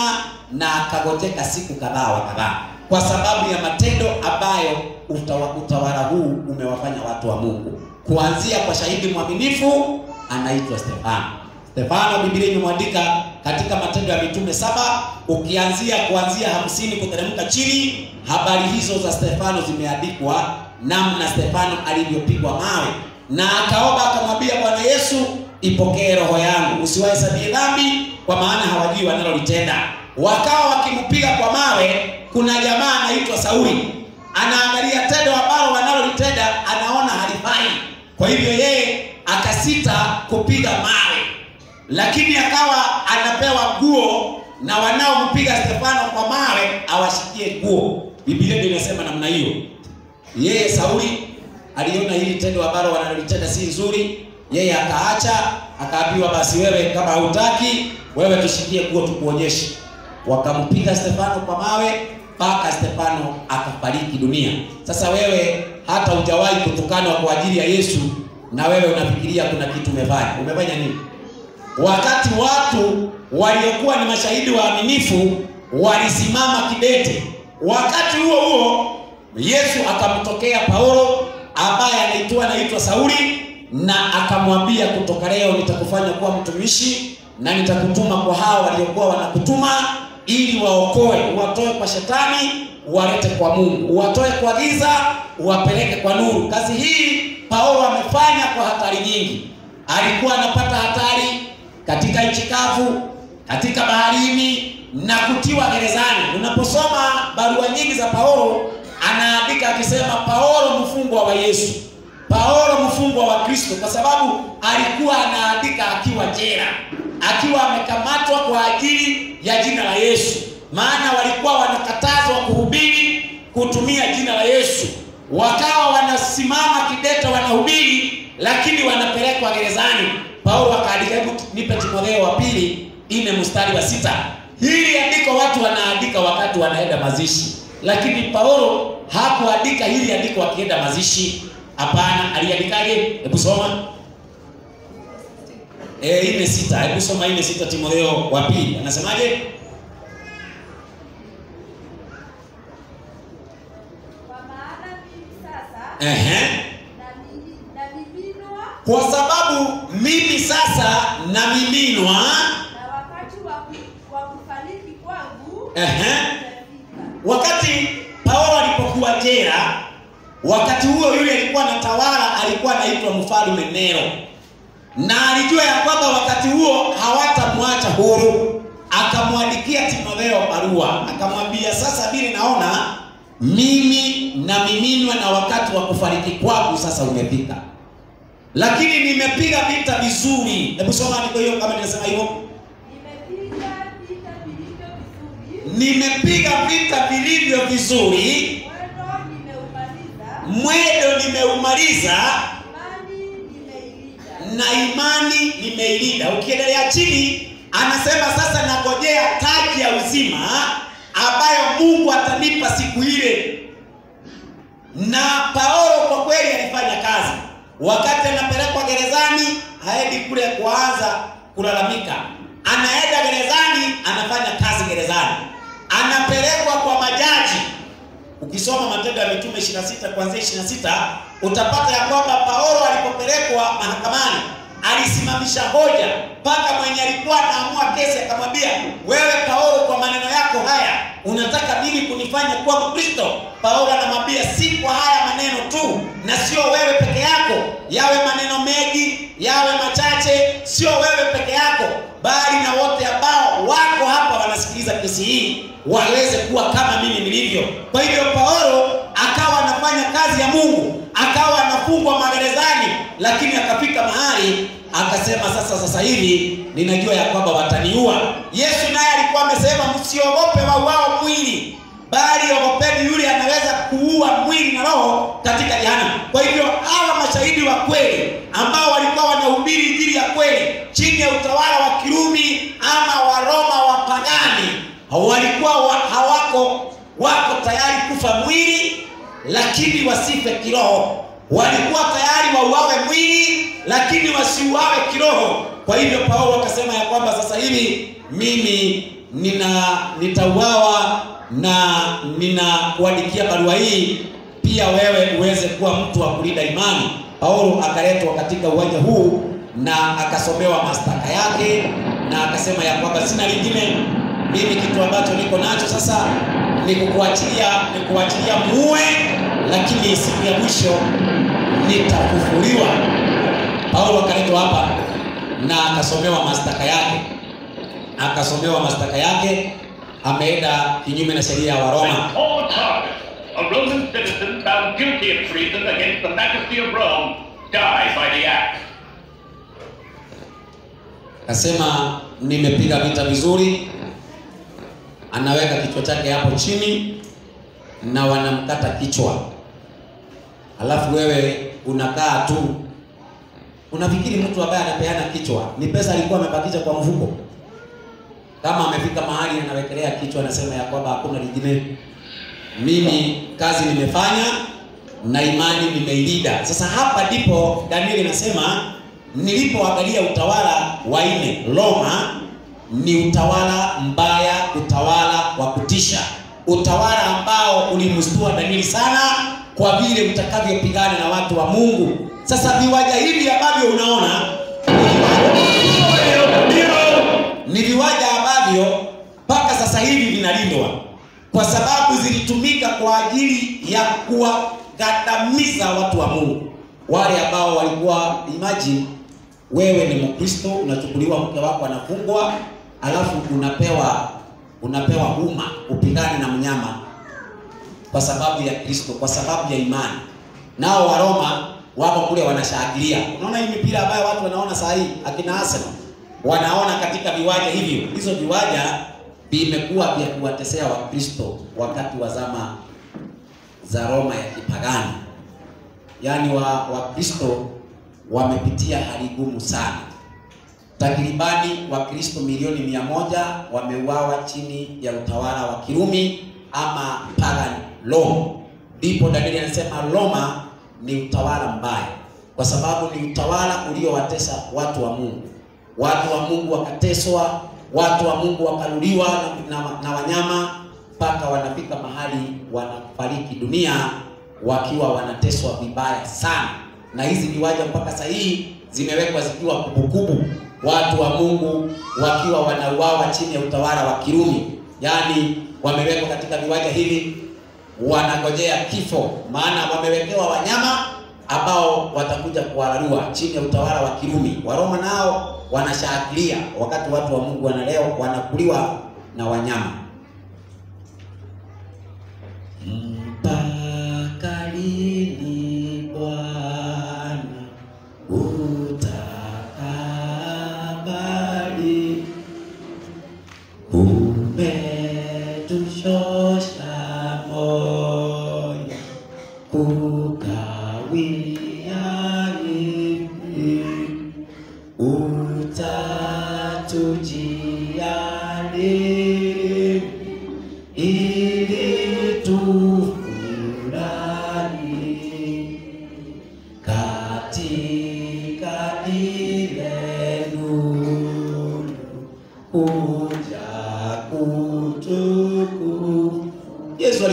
na akagojeka siku kadhaa wa kadhaa, kwa sababu ya matendo ambayo utawa, utawala huu umewafanya watu wa Mungu, kuanzia kwa shahidi mwaminifu anaitwa Stefano. Stefano Biblia imemwandika katika Matendo ya Mitume saba ukianzia kuanzia hamsini kuteremka chini, habari hizo za Stefano zimeandikwa, namna Stefano alivyopigwa mawe, na akaomba akamwambia Bwana Yesu, ipokee roho yangu, usiwahesabie dhambi, kwa maana hawajui wanalolitenda. Wakawa wakimpiga kwa mawe. Kuna jamaa anaitwa Sauli, anaangalia tendo ambalo wanalolitenda, anaona halifai, kwa hivyo yeye akasita kupiga mawe lakini akawa anapewa nguo na wanaompiga Stefano kwa mawe awashikie nguo. Biblia ndio inasema namna hiyo. Yeye Sauli aliona hili tendo ambalo wanalitenda si nzuri, yeye akaacha, akaambiwa basi, wewe kama hutaki wewe tushikie nguo tukuonyeshe. Wakampiga Stefano kwa mawe mpaka Stefano akafariki dunia. Sasa wewe hata hujawahi kutukanwa kwa ajili ya Yesu, na wewe unafikiria kuna kitu umefanya. Umefanya nini? Wakati watu waliokuwa ni mashahidi waaminifu walisimama kidete. Wakati huo huo Yesu akamtokea Paulo ambaye anaitwa anaitwa Sauli, na akamwambia kutoka leo nitakufanya kuwa mtumishi na nitakutuma kwa hao waliokuwa wanakutuma ili waokoe, watoe kwa shetani, walete kwa Mungu, watoe kwa giza, wapeleke kwa nuru. Kazi hii Paulo amefanya kwa hatari nyingi. Alikuwa anapata hatari katika nchi kavu, katika baharini na kutiwa gerezani. Unaposoma barua nyingi za Paulo, anaandika akisema Paulo mfungwa wa Yesu, Paulo mfungwa wa Kristo, kwa sababu alikuwa anaandika akiwa jela, akiwa amekamatwa kwa ajili ya jina la Yesu, maana walikuwa wanakatazwa kuhubiri kutumia jina la Yesu, wakawa wanasimama kidete wanahubiri, lakini wanapelekwa gerezani. Paulo akaandika, hebu nipe Timotheo wa pili ine mstari wa sita. Hili andiko watu wanaandika wakati wanaenda mazishi, lakini Paulo hakuandika hili andiko akienda mazishi. Hapana, aliandikaje? Hebu soma e, ine sita. Hebu soma ine sita, Timotheo wa pili anasemaje? Kwa maana mimi sasa Ehe. Kwa sababu mimi sasa namiminwa. Na wakati wa kufariki kwangu Ehe. Wakati Paulo alipokuwa jela, wakati huo yule alikuwa na tawala alikuwa anaitwa mfalme Nero, na alijua ya kwamba wakati huo hawatamwacha huru. Akamwandikia Timotheo barua, akamwambia sasa, vile naona mimi namiminwa na wakati wa kufariki kwangu sasa umefika, lakini nimepiga vita vizuri. Hebu soma andiko hiyo kama ninasema hivyo. Nimepiga vita vilivyo vizuri, mwedo nimeumaliza na imani nimeilinda. Ukiendelea chini, anasema sasa nagojea taji ya uzima ambayo Mungu atanipa siku ile. Na Paulo kwa kweli alifanya kazi. Wakati anapelekwa gerezani, haendi kule kuanza kulalamika, anaenda gerezani, anafanya kazi gerezani, anapelekwa kwa majaji. Ukisoma Matendo ya Mitume 26 kuanzia 26 utapata ya kwamba Paulo alipopelekwa mahakamani alisimamisha hoja mpaka mwenye alikuwa anaamua kesi akamwambia, wewe Paulo, kwa maneno yako haya unataka mimi kunifanya kuwa Mkristo? Paulo anamwambia si kwa haya maneno tu, na sio wewe peke yako, yawe maneno mengi, yawe machache, sio wewe peke yako, bali na wote ambao wako hapa wanasikiliza kesi hii waweze kuwa kama mimi nilivyo. Kwa hivyo Paulo akawa anafanya kazi ya Mungu, akawa anafungwa magerezani, lakini akafika mahali akasema, sasa sasa hivi ninajua ya kwamba wataniua. Yesu naye alikuwa amesema, msiogope wauao mwili, bali ogopeni yule anaweza kuua mwili na roho katika jehanamu. Kwa hivyo hawa mashahidi wa kweli ambao walikuwa wanahubiri injili ya kweli chini ya utawala wa Kirumi ama wa Roma wa pagani walikuwa wa, hawako wako tayari kufa mwili lakini wasife kiroho. Walikuwa tayari wauawe mwili lakini wasiuawe kiroho. Kwa hivyo Paulo akasema ya kwamba sasa hivi mimi nina nitauawa na ninakuandikia barua hii pia wewe uweze kuwa mtu wa kulinda imani. Paulo akaletwa katika uwanja huu na akasomewa mashtaka yake na akasema ya kwamba sina lingine mimi kitu ambacho niko nacho sasa ni kukuachilia ni kuachilia muue lakini siku ya mwisho nitafufuliwa paulo akaletwa hapa na akasomewa mashtaka yake akasomewa mashtaka yake ameenda kinyume na sheria ya waroma Paul Targus, a Roman citizen found guilty of treason against the majesty of Rome, died by the axe. akasema nimepiga vita vizuri anaweka kichwa chake hapo chini na wanamkata kichwa. Alafu wewe unakaa tu. Unafikiri mtu ambaye anapeana kichwa ni pesa alikuwa amebakisha kwa mfuko? Kama amefika mahali anawekelea kichwa anasema ya kwamba hakuna lingine. Mimi kazi nimefanya na imani nimeilinda. sasa hapa ndipo danieli anasema nilipoangalia utawala wa nne roma ni utawala mbaya utawala wa kutisha. Utawala ambao ulimstua danieli sana kwa vile mtakavyopigana na watu wa mungu. Sasa viwanja hivi ambavyo unaona ni viwanja ambavyo mpaka sasa hivi vinalindwa kwa sababu zilitumika kwa ajili ya kuwagandamiza watu wa mungu. Wale ambao walikuwa imagine wewe ni mkristo unachukuliwa mke wako anafungwa alafu unapewa unapewa umma upigane na mnyama kwa sababu ya kristo kwa sababu ya imani. Nao waroma wako kule wanashangilia. Unaona hii mipira ambayo watu wanaona saa hii? Akina arsenal. Wanaona katika viwanja hivyo. Hizo viwanja vimekuwa vya kuwatesea wakristo wakati wa zama za roma ya kipagani. Yaani wa wakristo wamepitia hali ngumu sana takribani wakristo milioni mia moja wameuawa chini ya utawala wa kirumi ama pagan Rome. Ndipo Danieli anasema Roma ni utawala mbaya, kwa sababu ni utawala uliowatesa watu wa Mungu. Watu wa Mungu wakateswa, watu wa Mungu wakaruliwa na, na, na wanyama mpaka wanafika mahali wanafariki dunia wakiwa wanateswa vibaya sana, na hizi viwanja mpaka sasa hii zimewekwa zikiwa kubukubu, watu wa Mungu wakiwa wanauawa chini ya utawala wa Kirumi, yaani wamewekwa katika viwanja hivi wanangojea kifo, maana wamewekewa wanyama ambao watakuja kuwalarua chini ya utawala wa Kirumi. Waroma nao wanashangilia wakati watu wa Mungu wanaleo wanakuliwa na wanyama. Mpaka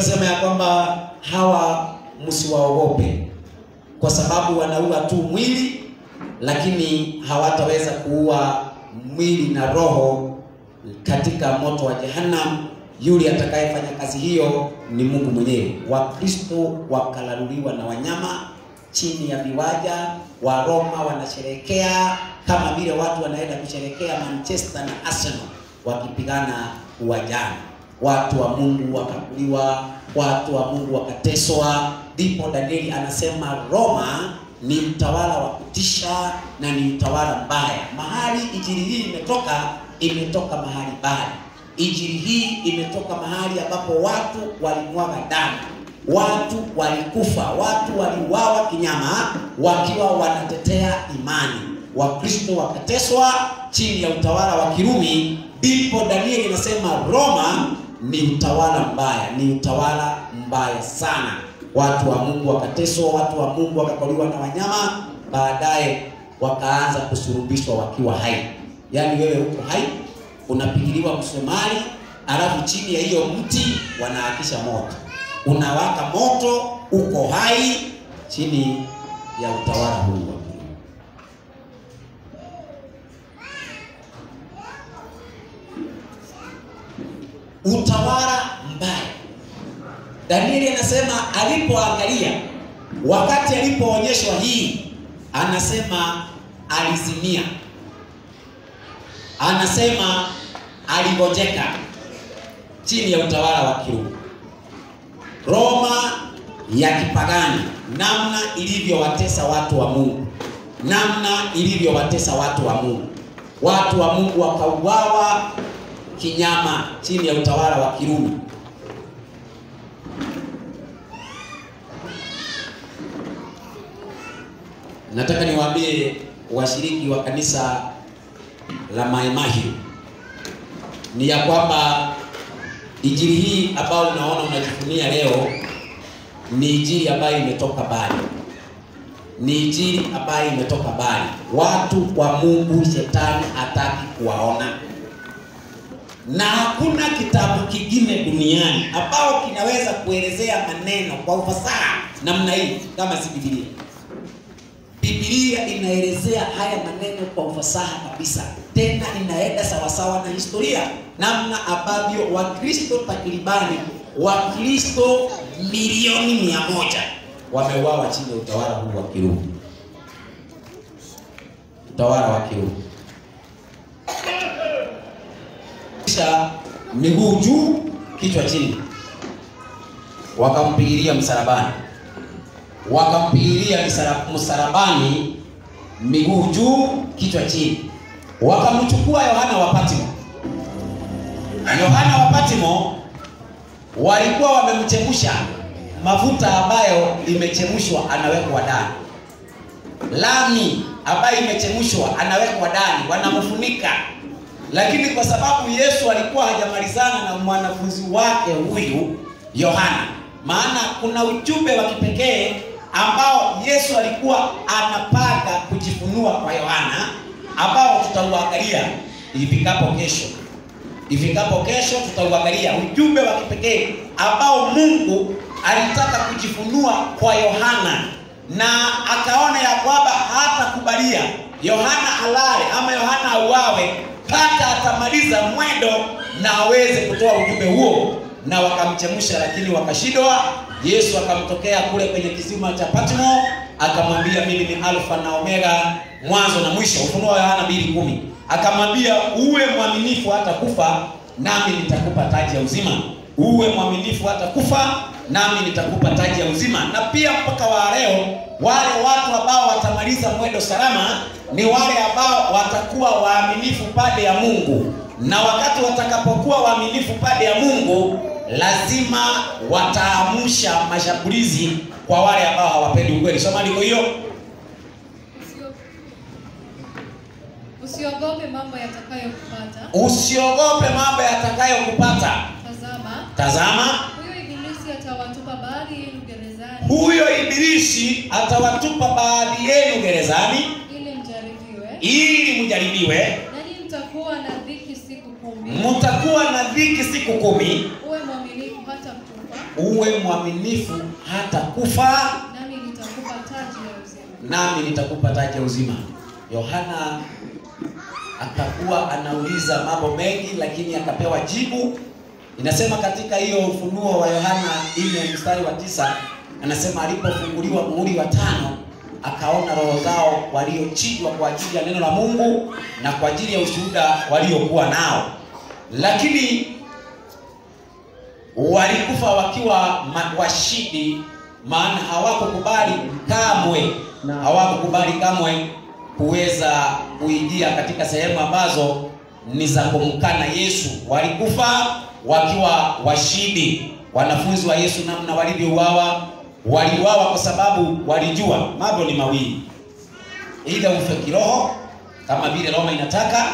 Alisema ya kwamba hawa msiwaogope, kwa sababu wanaua tu mwili, lakini hawataweza kuua mwili na roho katika moto wa Jehanamu. Yule atakayefanya kazi hiyo ni Mungu mwenyewe. Wakristo wakalaluliwa na wanyama chini ya viwanja. Waroma wanasherekea kama vile watu wanaenda kusherekea Manchester na Arsenal wakipigana uwanjani. Watu wa Mungu wakakuliwa, watu wa Mungu wakateswa. Ndipo Danieli anasema Roma ni mtawala wa kutisha na ni mtawala mbaya. Mahali injili hii imetoka, imetoka mahali mbaya. Injili hii imetoka mahali ambapo watu walimwaga damu, watu walikufa, watu waliuawa kinyama wakiwa wanatetea imani. Wakristo wakateswa chini ya utawala wa Kirumi. Ndipo Danieli anasema Roma ni utawala mbaya, ni utawala mbaya sana. Watu wa Mungu wakateswa, watu wa Mungu wakakoliwa na wanyama, baadaye wakaanza kusurubishwa wakiwa hai. Yaani wewe uko hai unapigiliwa msumari, alafu chini ya hiyo mti wanaakisha moto, unawaka moto, uko hai chini ya utawala huu utawala mbaya. Danieli anasema alipoangalia, wakati alipoonyeshwa hii, anasema alizimia, anasema aligojeka chini ya utawala wa Kirumi. Roma ya kipagani, namna ilivyowatesa watu wa Mungu, namna ilivyowatesa watu wa Mungu, watu wa Mungu wakauawa kinyama chini ya utawala wa Kirumi. Nataka niwaambie washiriki wa kanisa la Maimahiu ni ya kwamba injili hii ambayo unaona unajifunia leo ni injili ambayo imetoka mbali, ni injili ambayo imetoka mbali. Watu wa Mungu shetani hataki kuwaona, na hakuna kitabu kingine duniani ambao kinaweza kuelezea maneno kwa ufasaha namna hii kama si Biblia. Biblia inaelezea haya maneno kwa ufasaha kabisa, tena inaenda sawasawa na historia, namna ambavyo Wakristo takribani Wakristo milioni mia moja wameuawa chini ya utawala huu wa Kirumi, utawala wa Kirumi. Kisha miguu juu, kichwa chini, wakampigilia msalabani. Wakampigilia msalabani miguu juu kichwa chini, wakamchukua Yohana wa Patmo. Yohana wa Patmo walikuwa wamemchemsha. Mafuta ambayo imechemshwa, anawekwa ndani. Lami ambayo imechemshwa, anawekwa ndani, wanamfunika. Lakini kwa sababu Yesu alikuwa hajamalizana na mwanafunzi wake huyu Yohana, maana kuna ujumbe wa kipekee ambao Yesu alikuwa anapata kujifunua kwa Yohana ambao tutauangalia ifikapo kesho. Ifikapo kesho tutauangalia ujumbe wa kipekee ambao Mungu alitaka kujifunua kwa Yohana na akaona ya kwamba hatakubalia Yohana alale ama Yohana auawe mpaka atamaliza mwendo na aweze kutoa ujumbe huo, na wakamchemsha, lakini wakashindwa. Yesu akamtokea kule kwenye kisima cha Patmo, akamwambia mimi ni Alfa na Omega, mwanzo na mwisho. Ufunuo wa Yohana 2:10 akamwambia uwe mwaminifu hata kufa, nami nitakupa taji ya uzima. Uwe mwaminifu hata kufa, nami nitakupa taji ya uzima. Na pia mpaka wa leo wale watu ambao watamaliza mwendo salama ni wale ambao watakuwa waaminifu pade ya Mungu, na wakati watakapokuwa waaminifu pade ya Mungu lazima wataamsha mashambulizi kwa wale ambao hawapendi ukweli. Soma andiko hiyo. Usiogope mambo yatakayokupata. Usiogope mambo yatakayokupata. Tazama, Tazama, huyo ibilisi atawatupa baadhi yenu gerezani huyo ibilisi atawatupa baadhi yenu gerezani ili mjaribiwe, mtakuwa na dhiki siku kumi. Mtakuwa na dhiki siku kumi. Uwe mwaminifu hata kufa, Uwe mwaminifu hata kufa, nami nitakupa taji ya uzima. nami nitakupa taji ya uzima. Yohana akakuwa anauliza mambo mengi, lakini akapewa jibu. Inasema katika hiyo Ufunuo wa Yohana ile mstari wa tisa, anasema alipofunguliwa muhuri wa tano, akaona roho zao waliochinjwa kwa ajili ya neno la Mungu na kwa ajili ya ushuhuda waliokuwa nao, lakini walikufa wakiwa washindi, maana hawakukubali kamwe, hawakukubali kamwe kuweza kuingia katika sehemu ambazo ni za kumkana Yesu. Walikufa wakiwa washindi. Wanafunzi wa Yesu namna walivyouawa, waliuawa kwa sababu walijua mambo ni mawili, ila ufe kiroho kama vile Roma inataka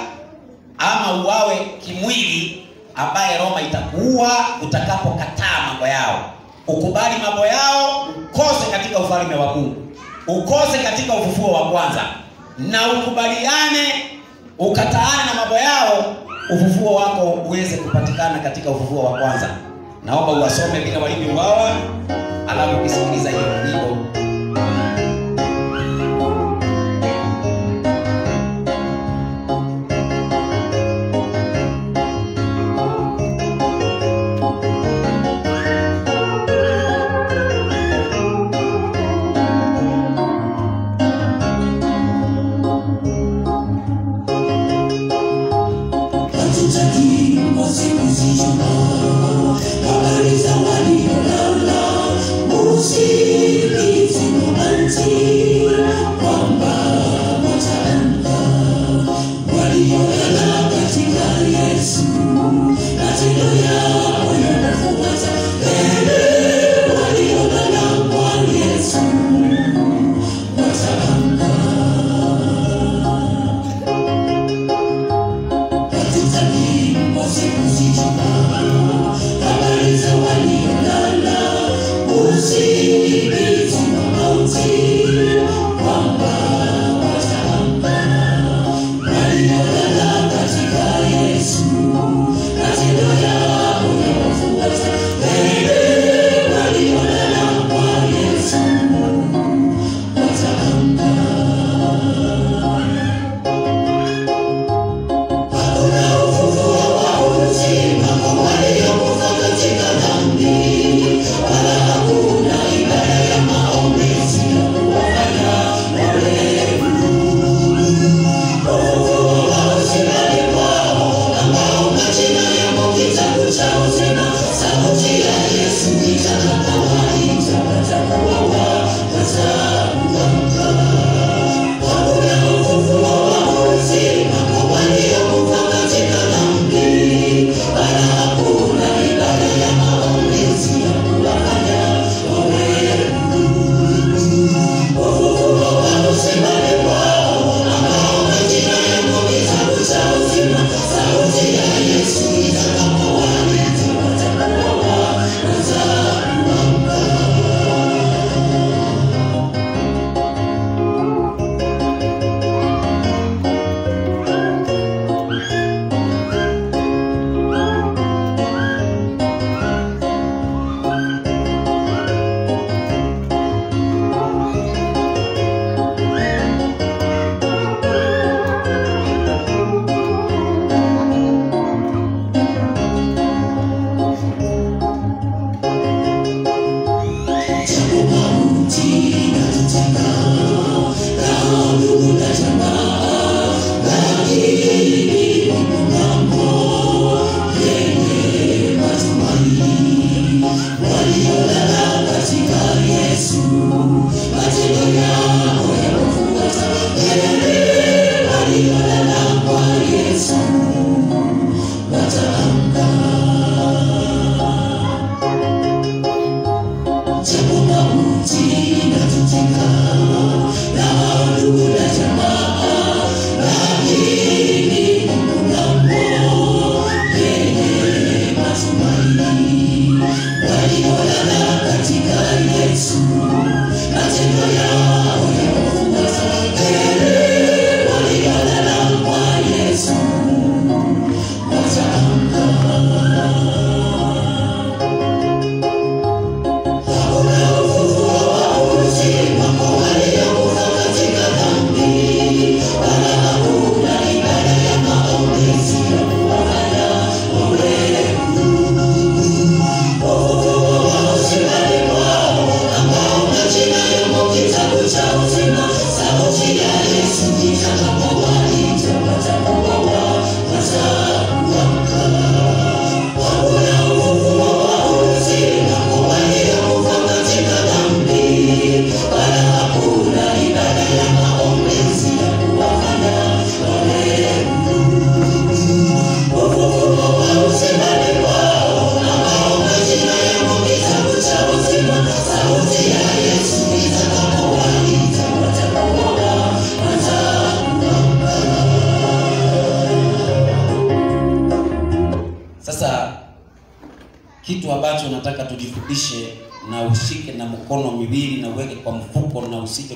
ama uwawe kimwili ambaye Roma itakuua utakapokataa mambo yao, ukubali mambo yao, ukose katika ufalme wa Mungu, ukose katika ufufuo wa kwanza, na ukubaliane, ukataane na mambo yao, ufufuo wako uweze kupatikana katika ufufuo wa kwanza. Naomba uwasome vile walivyouawa, alafu ukisikiliza hiyo nyimbo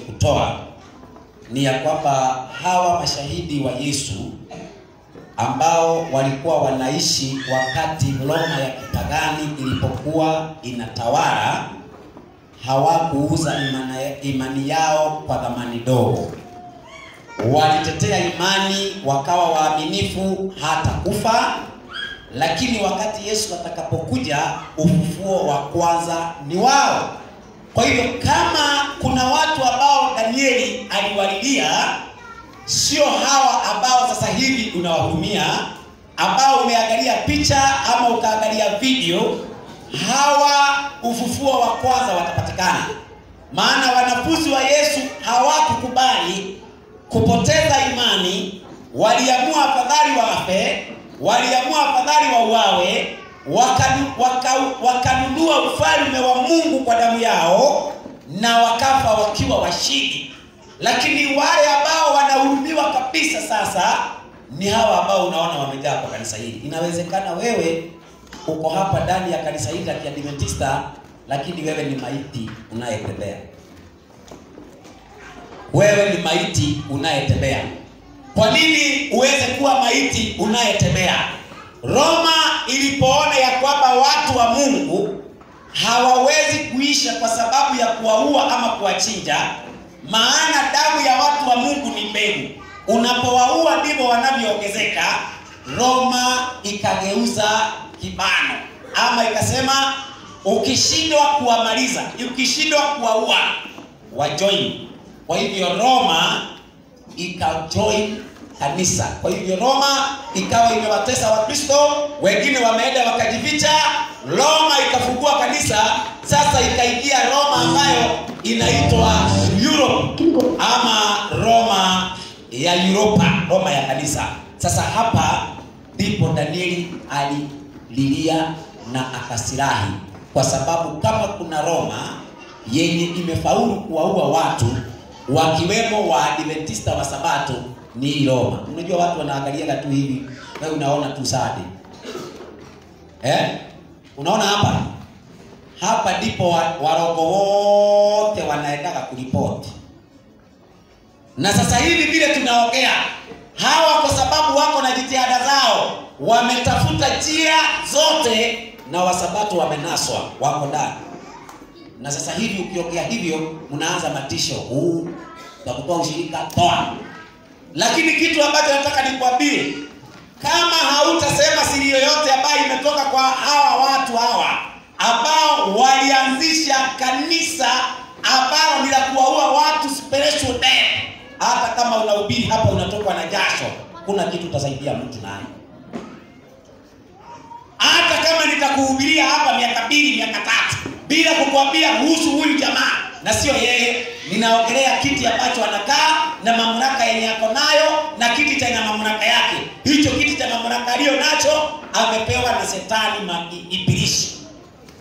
kutoa ni ya kwamba hawa mashahidi wa Yesu ambao walikuwa wanaishi wakati Roma ya kitagani ilipokuwa inatawala, hawakuuza imani, yao kwa dhamani dogo. Walitetea imani, wakawa waaminifu hata kufa. Lakini wakati Yesu atakapokuja, ufufuo wa kwanza ni wao. Kwa hivyo kama kuna watu ambao Danieli aliwalilia sio hawa ambao sasa hivi unawahurumia, ambao umeangalia picha ama ukaangalia video. Hawa ufufuo wa kwanza watapatikana, maana wanafunzi wa Yesu hawakukubali kupoteza imani. Waliamua afadhali wafe, waliamua afadhali wauawe, wakanunua ufalme wa Mungu kwa damu yao na wakafa wakiwa washindi lakini wale ambao wanahurumiwa kabisa sasa ni hawa ambao unaona wamejaa kwa kanisa hili. Inawezekana wewe uko hapa ndani ya kanisa hili la Kiadventista, lakini wewe ni maiti unayetembea. Wewe ni maiti unayetembea. Kwa nini uweze kuwa maiti unayetembea? Roma ilipoona ya kwamba watu wa Mungu hawawezi kuisha kwa sababu ya kuwaua ama kuwachinja, maana damu ya watu wa Mungu ni mbegu. Unapowaua ndivyo wanavyoongezeka. Roma ikageuza kibano ama ikasema, ukishindwa kuwamaliza, ukishindwa kuwaua, wajoin. Kwa hivyo Roma ikajoin kanisa. Kwa hivyo Roma ikawa imewatesa Wakristo, wengine wameenda wakajificha. Roma ikafungua kanisa, sasa ikaingia Roma ambayo inaitwa Europe ama Roma ya Europa, Roma ya kanisa. Sasa hapa ndipo Danieli alililia na akasirahi, kwa sababu kama kuna Roma yenye imefaulu kuwaua watu wakiwemo Waadventista wa Sabato ni Roma. Unajua watu wanaangaliaga tu hivi, wewe unaona tu sade eh? Unaona hapa hapa ndipo wa- warongo wote wanaendaga kuripoti, na sasa hivi vile tunaongea hawa, kwa sababu wako na jitihada zao, wametafuta njia zote, na wasabato wamenaswa, wako ndani na sasa hivi ukiongea hivyo mnaanza matisho huu na kutoa ushirika toa. Lakini kitu ambacho nataka nikwambie, kama hautasema siri yoyote ambayo imetoka kwa hawa watu hawa ambao walianzisha kanisa ambalo ni la kuwaua watu spiritual death, hata kama unahubiri hapa unatokwa na jasho, kuna kitu utasaidia mtu naye. Hata kama nitakuhubiria hapa miaka mbili miaka tatu bila kukwambia kuhusu huyu jamaa na sio yeye. Ninaongelea kiti ambacho anakaa na mamlaka yenye ako nayo na kiti cha mamlaka yake. Hicho kiti cha mamlaka aliyo nacho amepewa na setani ma- i- ibilisi.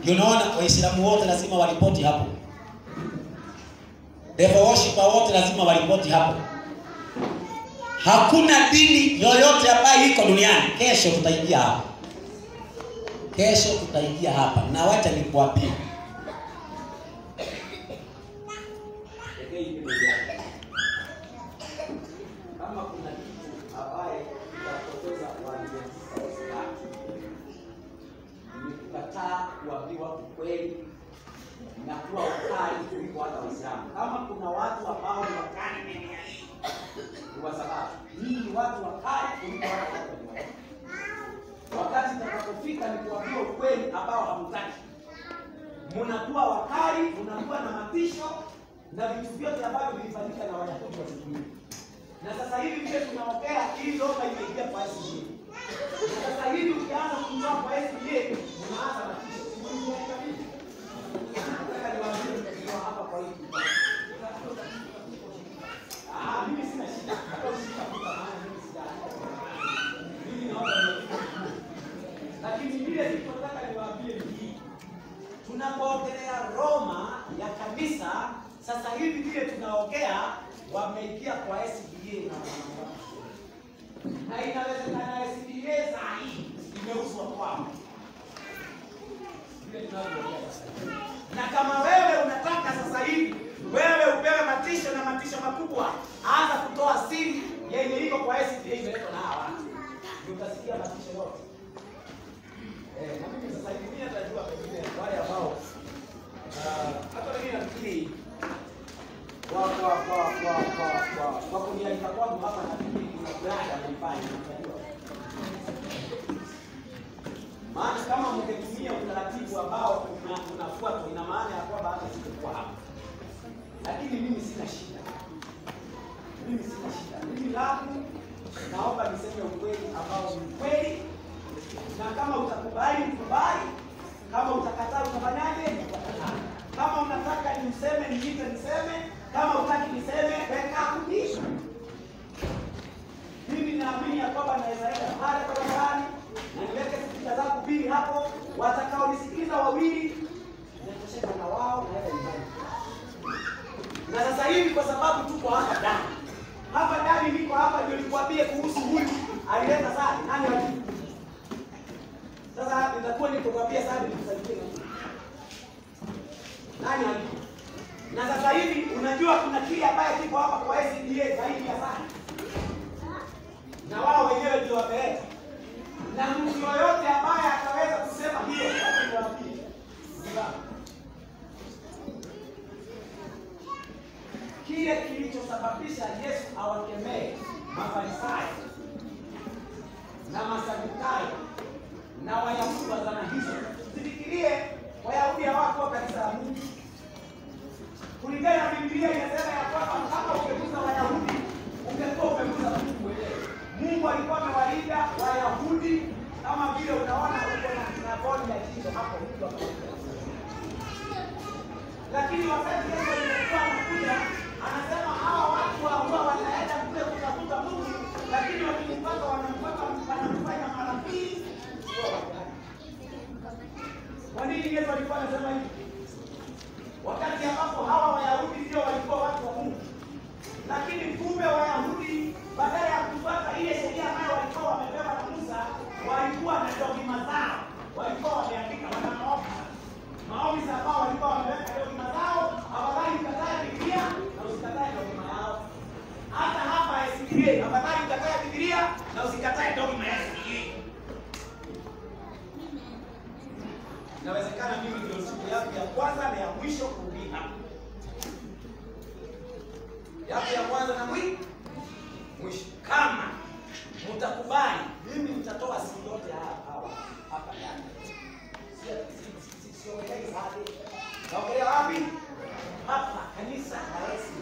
Ndio unaona waislamu wote lazima waripoti hapo. Devil wote lazima waripoti hapo. Hakuna dini yoyote ambayo iko duniani. Kesho tutaingia hapa, kesho tutaingia hapa. Na wacha nikuambie kama kuna kitu ambaye kitapoteza Waadventista wa Sabato ni kukataa kuambiwa ukweli na kuwa wakali kuliko hata Waislamu. Kama kuna watu ambao ni wakali dunia hii ni wa Sabato, hii ni watu wakali kuliko hata watu wa Jumapili wakati itakapofika ni kuambia ukweli ambao hamtaki. Mnakuwa wakali, mnakuwa na matisho na vitu vyote ambavyo vilifanyika na Wayahudi wa siku hiyo. Na sasa hivi vile tunaongea, hii Roma imeingia kwa Yesu. Na sasa hivi ukianza kutoa kwa SDA, unaanza matisho. Simuingia kabisa. Nataka niwaambie mkiwa hapa kwa hii. Ah, mimi sina shida. Hata usikapuka maana mimi sija. Mimi naomba niwaambie lakini vile vitu nataka niwaambie ni hii, tunapoongelea Roma ya kanisa sasa hivi vile tunaongea, wameingia kwa SBA na na inawezekana SBA saa hii imeuzwa kwao. Na kama wewe unataka sasa hivi wewe upewe matisho na matisho makubwa, anza kutoa siri yenye iko kwa SDA imeletwa na hawa utasikia matisho yote. Eh, na mimi sasa hivi mimi natajua pengine wale ambao hata mimi nafikiri kwa kwa kwa kwa kwa kwa kwa kunialika kwangu hapa nafikiri kuna brada amenifanya unajua maana kama mngetumia utaratibu ambao una- unafuatwa ina maana ya kwamba hata singekuwa hapa, lakini mimi sina shida, mimi sina shida. Mimi langu naomba niseme ukweli ambao ni ukweli, na kama utakubali ukubali, kama utakataa unataka nimseme niseme, kama utaki niseme weka kutisha. Mimi naamini ya kwamba naweza enda pale barabarani na niweke spika zangu mbili hapo, watakaonisikiliza wawili, natosheka na wao, naenda nyumbani. Na sasa hivi kwa sababu tuko hapa ndani, hapa ndani niko hapa, ndio nikwambie kuhusu huyu alileta sadi, nani wajui? Sasa nitakuwa nikokwambia sadi, nikusaidie nani wajui? Na sasa hivi unajua kuna kile ambaye kiko hapa kwa SDA zaidi ya sana, na wao wenyewe ndio wameleta, na mtu yoyote ambaye ataweza kusema hiyo, kile kilichosababisha Yesu awakemee Mafarisayo na Masadukayo na Wayahudi wa zama hizo. Sifikirie Wayahudi hawakuwa kanisa la Mungu. Kulingana na Biblia inasema ya kwamba kama ungeguza Wayahudi ungekuwa umeguza Mungu mwenyewe. Mungu alikuwa amewalinda Wayahudi kama vile unaona uko na sinagoni ya jicho hapo mtu. Lakini wakati Yesu alikuwa anakuja anasema hawa watu ambao wanaenda kule kutafuta Mungu, lakini wakimpata wanampata wanamfanya mara mbili kuwa wajane. Kwa nini Yesu alikuwa anasema hivi? Wakati ambapo hawa Wayahudi ndio walikuwa watu wa Mungu, lakini kumbe Wayahudi badala ya kufuata ile sheria ambayo walikuwa wamepewa na Musa, walikuwa na dogma zao, walikuwa wameandika wana maofisa maofisa ambao walikuwa wameweka dogma zao, afadhali ukatae Biblia na usikatae dogma yao. Hata hapa SDA, afadhali ukatae Biblia na usikatae dogma ya Inawezekana mimi ndio siku yangu ya kwanza na ya mwisho kuhubiri hapa. Ya kwanza na mwisho mwisho. Kama mtakubali, mimi nitatoa siku yote hapa hapa ndani. Si- si- si- siongelei baadhi, Naongelea wapi? Hapa kanisa la Yesu.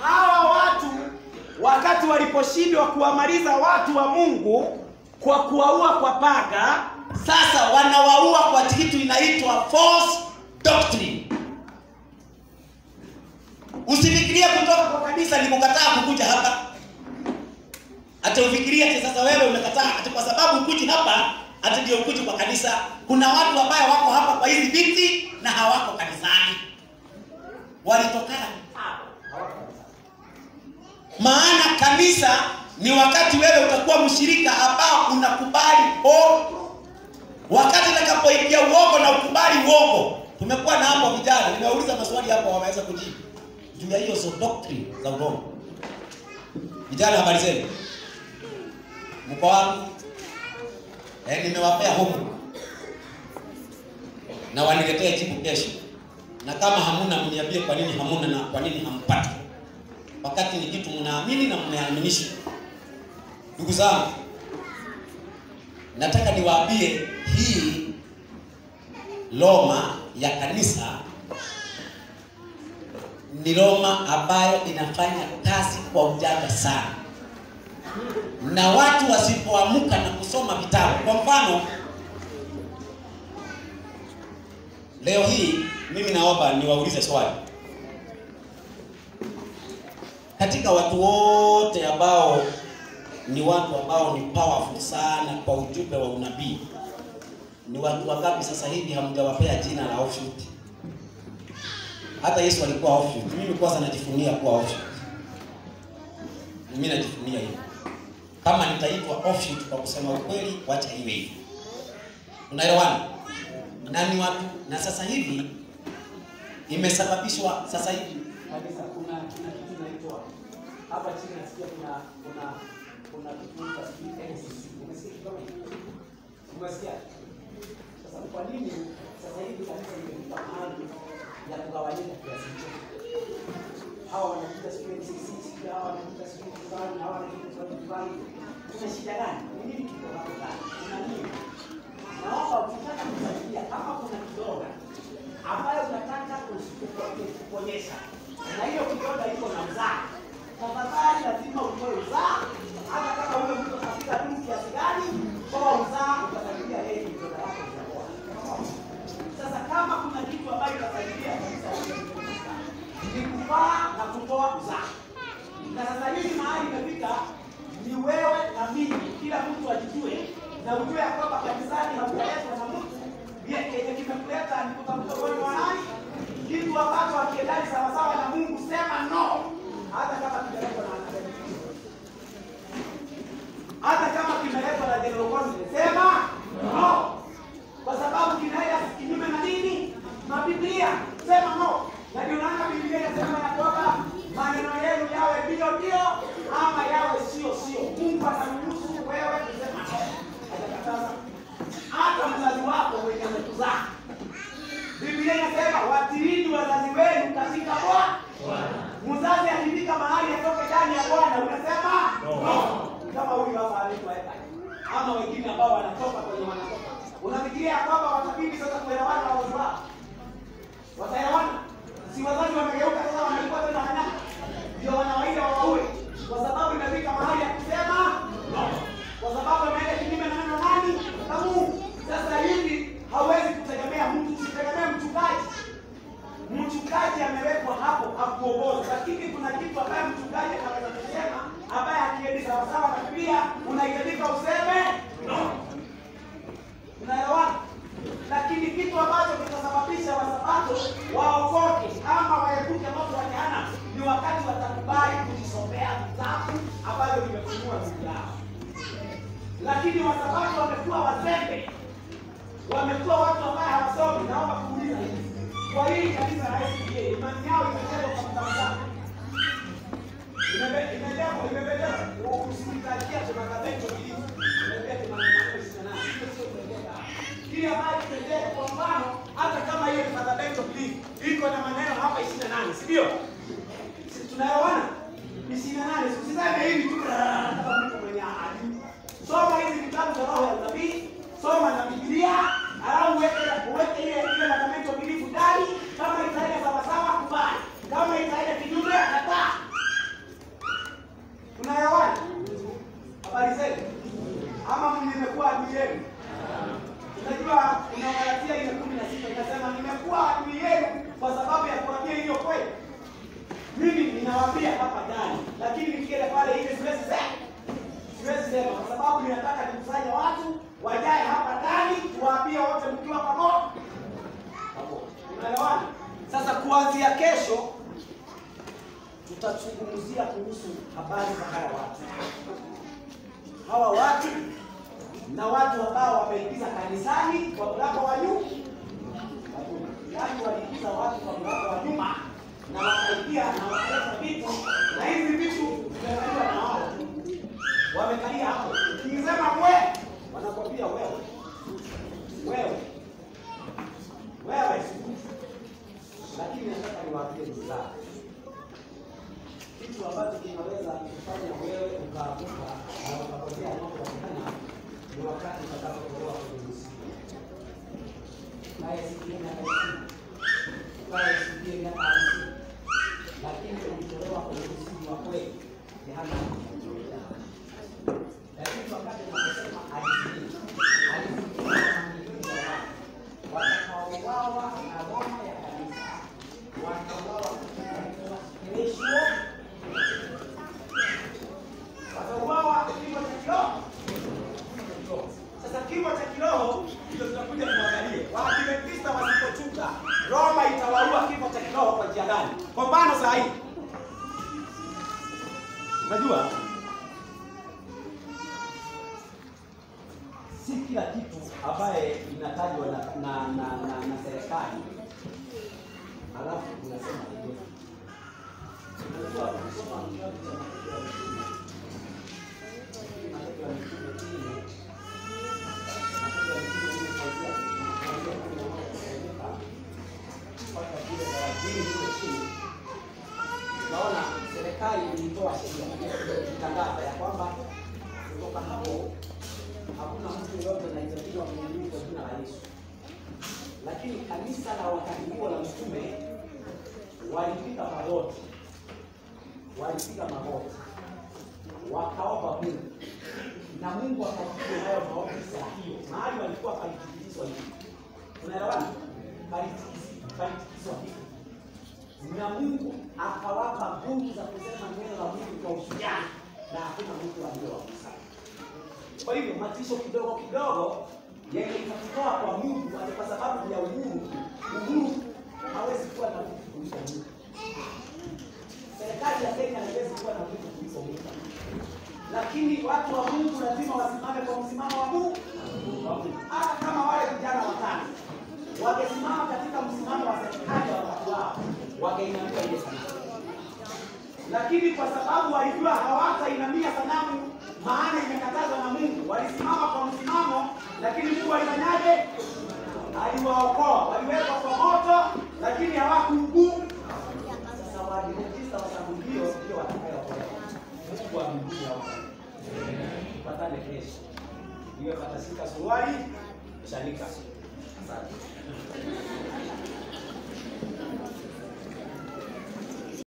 Hawa watu wakati waliposhindwa kuwamaliza watu wa Mungu kwa kuwaua kwa paga, sasa wanawaua kwa kitu inaitwa false doctrine. Usifikirie kutoka kwa kanisa ni kukataa kukuja hapa. Hata ufikirie ati sasa wewe umekataa ati kwa sababu ukuji hapa ati ndio ukuji kwa kanisa. Kuna watu ambao wako hapa kwa hizi viti na hawako kanisani. Walitokana. Maana kanisa ni wakati wewe utakuwa mshirika ambao unakubali uongo. Wakati nakapoingia uongo na ukubali uongo. Tumekuwa na hapo vijana, nimeuliza maswali hapo wameweza kujibu juu ya hiyo so doctrine za uongo. Vijana, habari zenu? Mko wapi? Eh, nimewapea huko na waniletee jibu kesho, na kama hamuna mniambie kwa nini hamuna na kwa nini hampati, wakati ni kitu mnaamini na mmeaminisha. Ndugu zangu, nataka niwaambie hii Roma ya kanisa ni Roma ambayo inafanya kazi kwa ujanja sana, na watu wasipoamka na kusoma vitabu. Kwa mfano, leo hii mimi naomba niwaulize swali katika watu wote ambao ni watu ambao ni powerful sana kwa ujumbe wa unabii, ni watu wangapi sasa hivi hamjawapea jina la offshoot? Hata Yesu alikuwa offshoot. Mimi kwanza najifunia kuwa offshoot. Mimi najifunia hivyo. Kama nitaitwa offshoot kwa kusema ukweli, wacha iwe hivyo. Unaelewana? Na ni watu na sasa hivi imesababishwa sasa hivi kabisa kuna kuna kitu kinaitwa hapa chini nasikia kuna kuna kitu inaitwa. Umesikia? Sasa kwa nini sasa hivi kanisa limefika mahali ya kugawanyika kiasi hicho? Hawa wanakuja sijui hawa wanakuja sijui fulani, hawa wanakuja sijui fulani. Kuna shida gani? Ni nini kiko hapo ndani? Kuna nini? Vitabu limefunua vimefunua yao. Lakini wasabato wamekuwa wazembe, wamekuwa watu ambaye hawasomi. Naomba kuuliza kwa hili kanisa la imani yao imejengwa kwa kimejengwa kwa mfano, hata kama hiyo iko na maneno hapa ishirini na nane si ndio? Nane usiseme hivi tu mwenye ahadi. soma hizi vitabu za roho ya unabii, soma na Biblia, alafu uweke uweke ile ile mandamento bilifu ndani. Kama itaenda sawasawa, kubali. Kama itaenda kinyume, kataa. Unaelewana? Habari zenu? Ama nimekuwa adui yenu? Unajua kuna Wagalatia ile inasema nimekuwa adui yenu kwa sababu ya kuambia hiyo kweli. Mimi ninawaambia hapa ndani, lakini nikienda pale ile siwezi sema siwezi sema kwa sababu ninataka nikusanye watu wajae hapa ndani, tuwaambie wote mkiwa pamoja. Unaelewana? Sasa kuanzia kesho tutazungumzia kuhusu habari za hawa watu, hawa watu na watu ambao wameingiza kanisani kwa mlango wa nyuma, yaani waliingiza watu kwa mlango wa nyuma na wakaingia na vitu, na hizi vitu zimekaliwa na wao wamekalia hapo. Ukisema we, wanakwambia wewe, wewe, wewe. Lakini nataka niwaambie ndugu kitu ambacho kinaweza kufanya wewe ukaamuka na ukapotea ya ni wakati utakapotolewa kwenye msingi. Naye sikia miaka ukae miaka hamsini, lakini tulitolewa kwenye msingi wa kweli, jehanamu lakini wakati naposema alizidi alizidi na Roma ya kanisa watauawa katika kesho,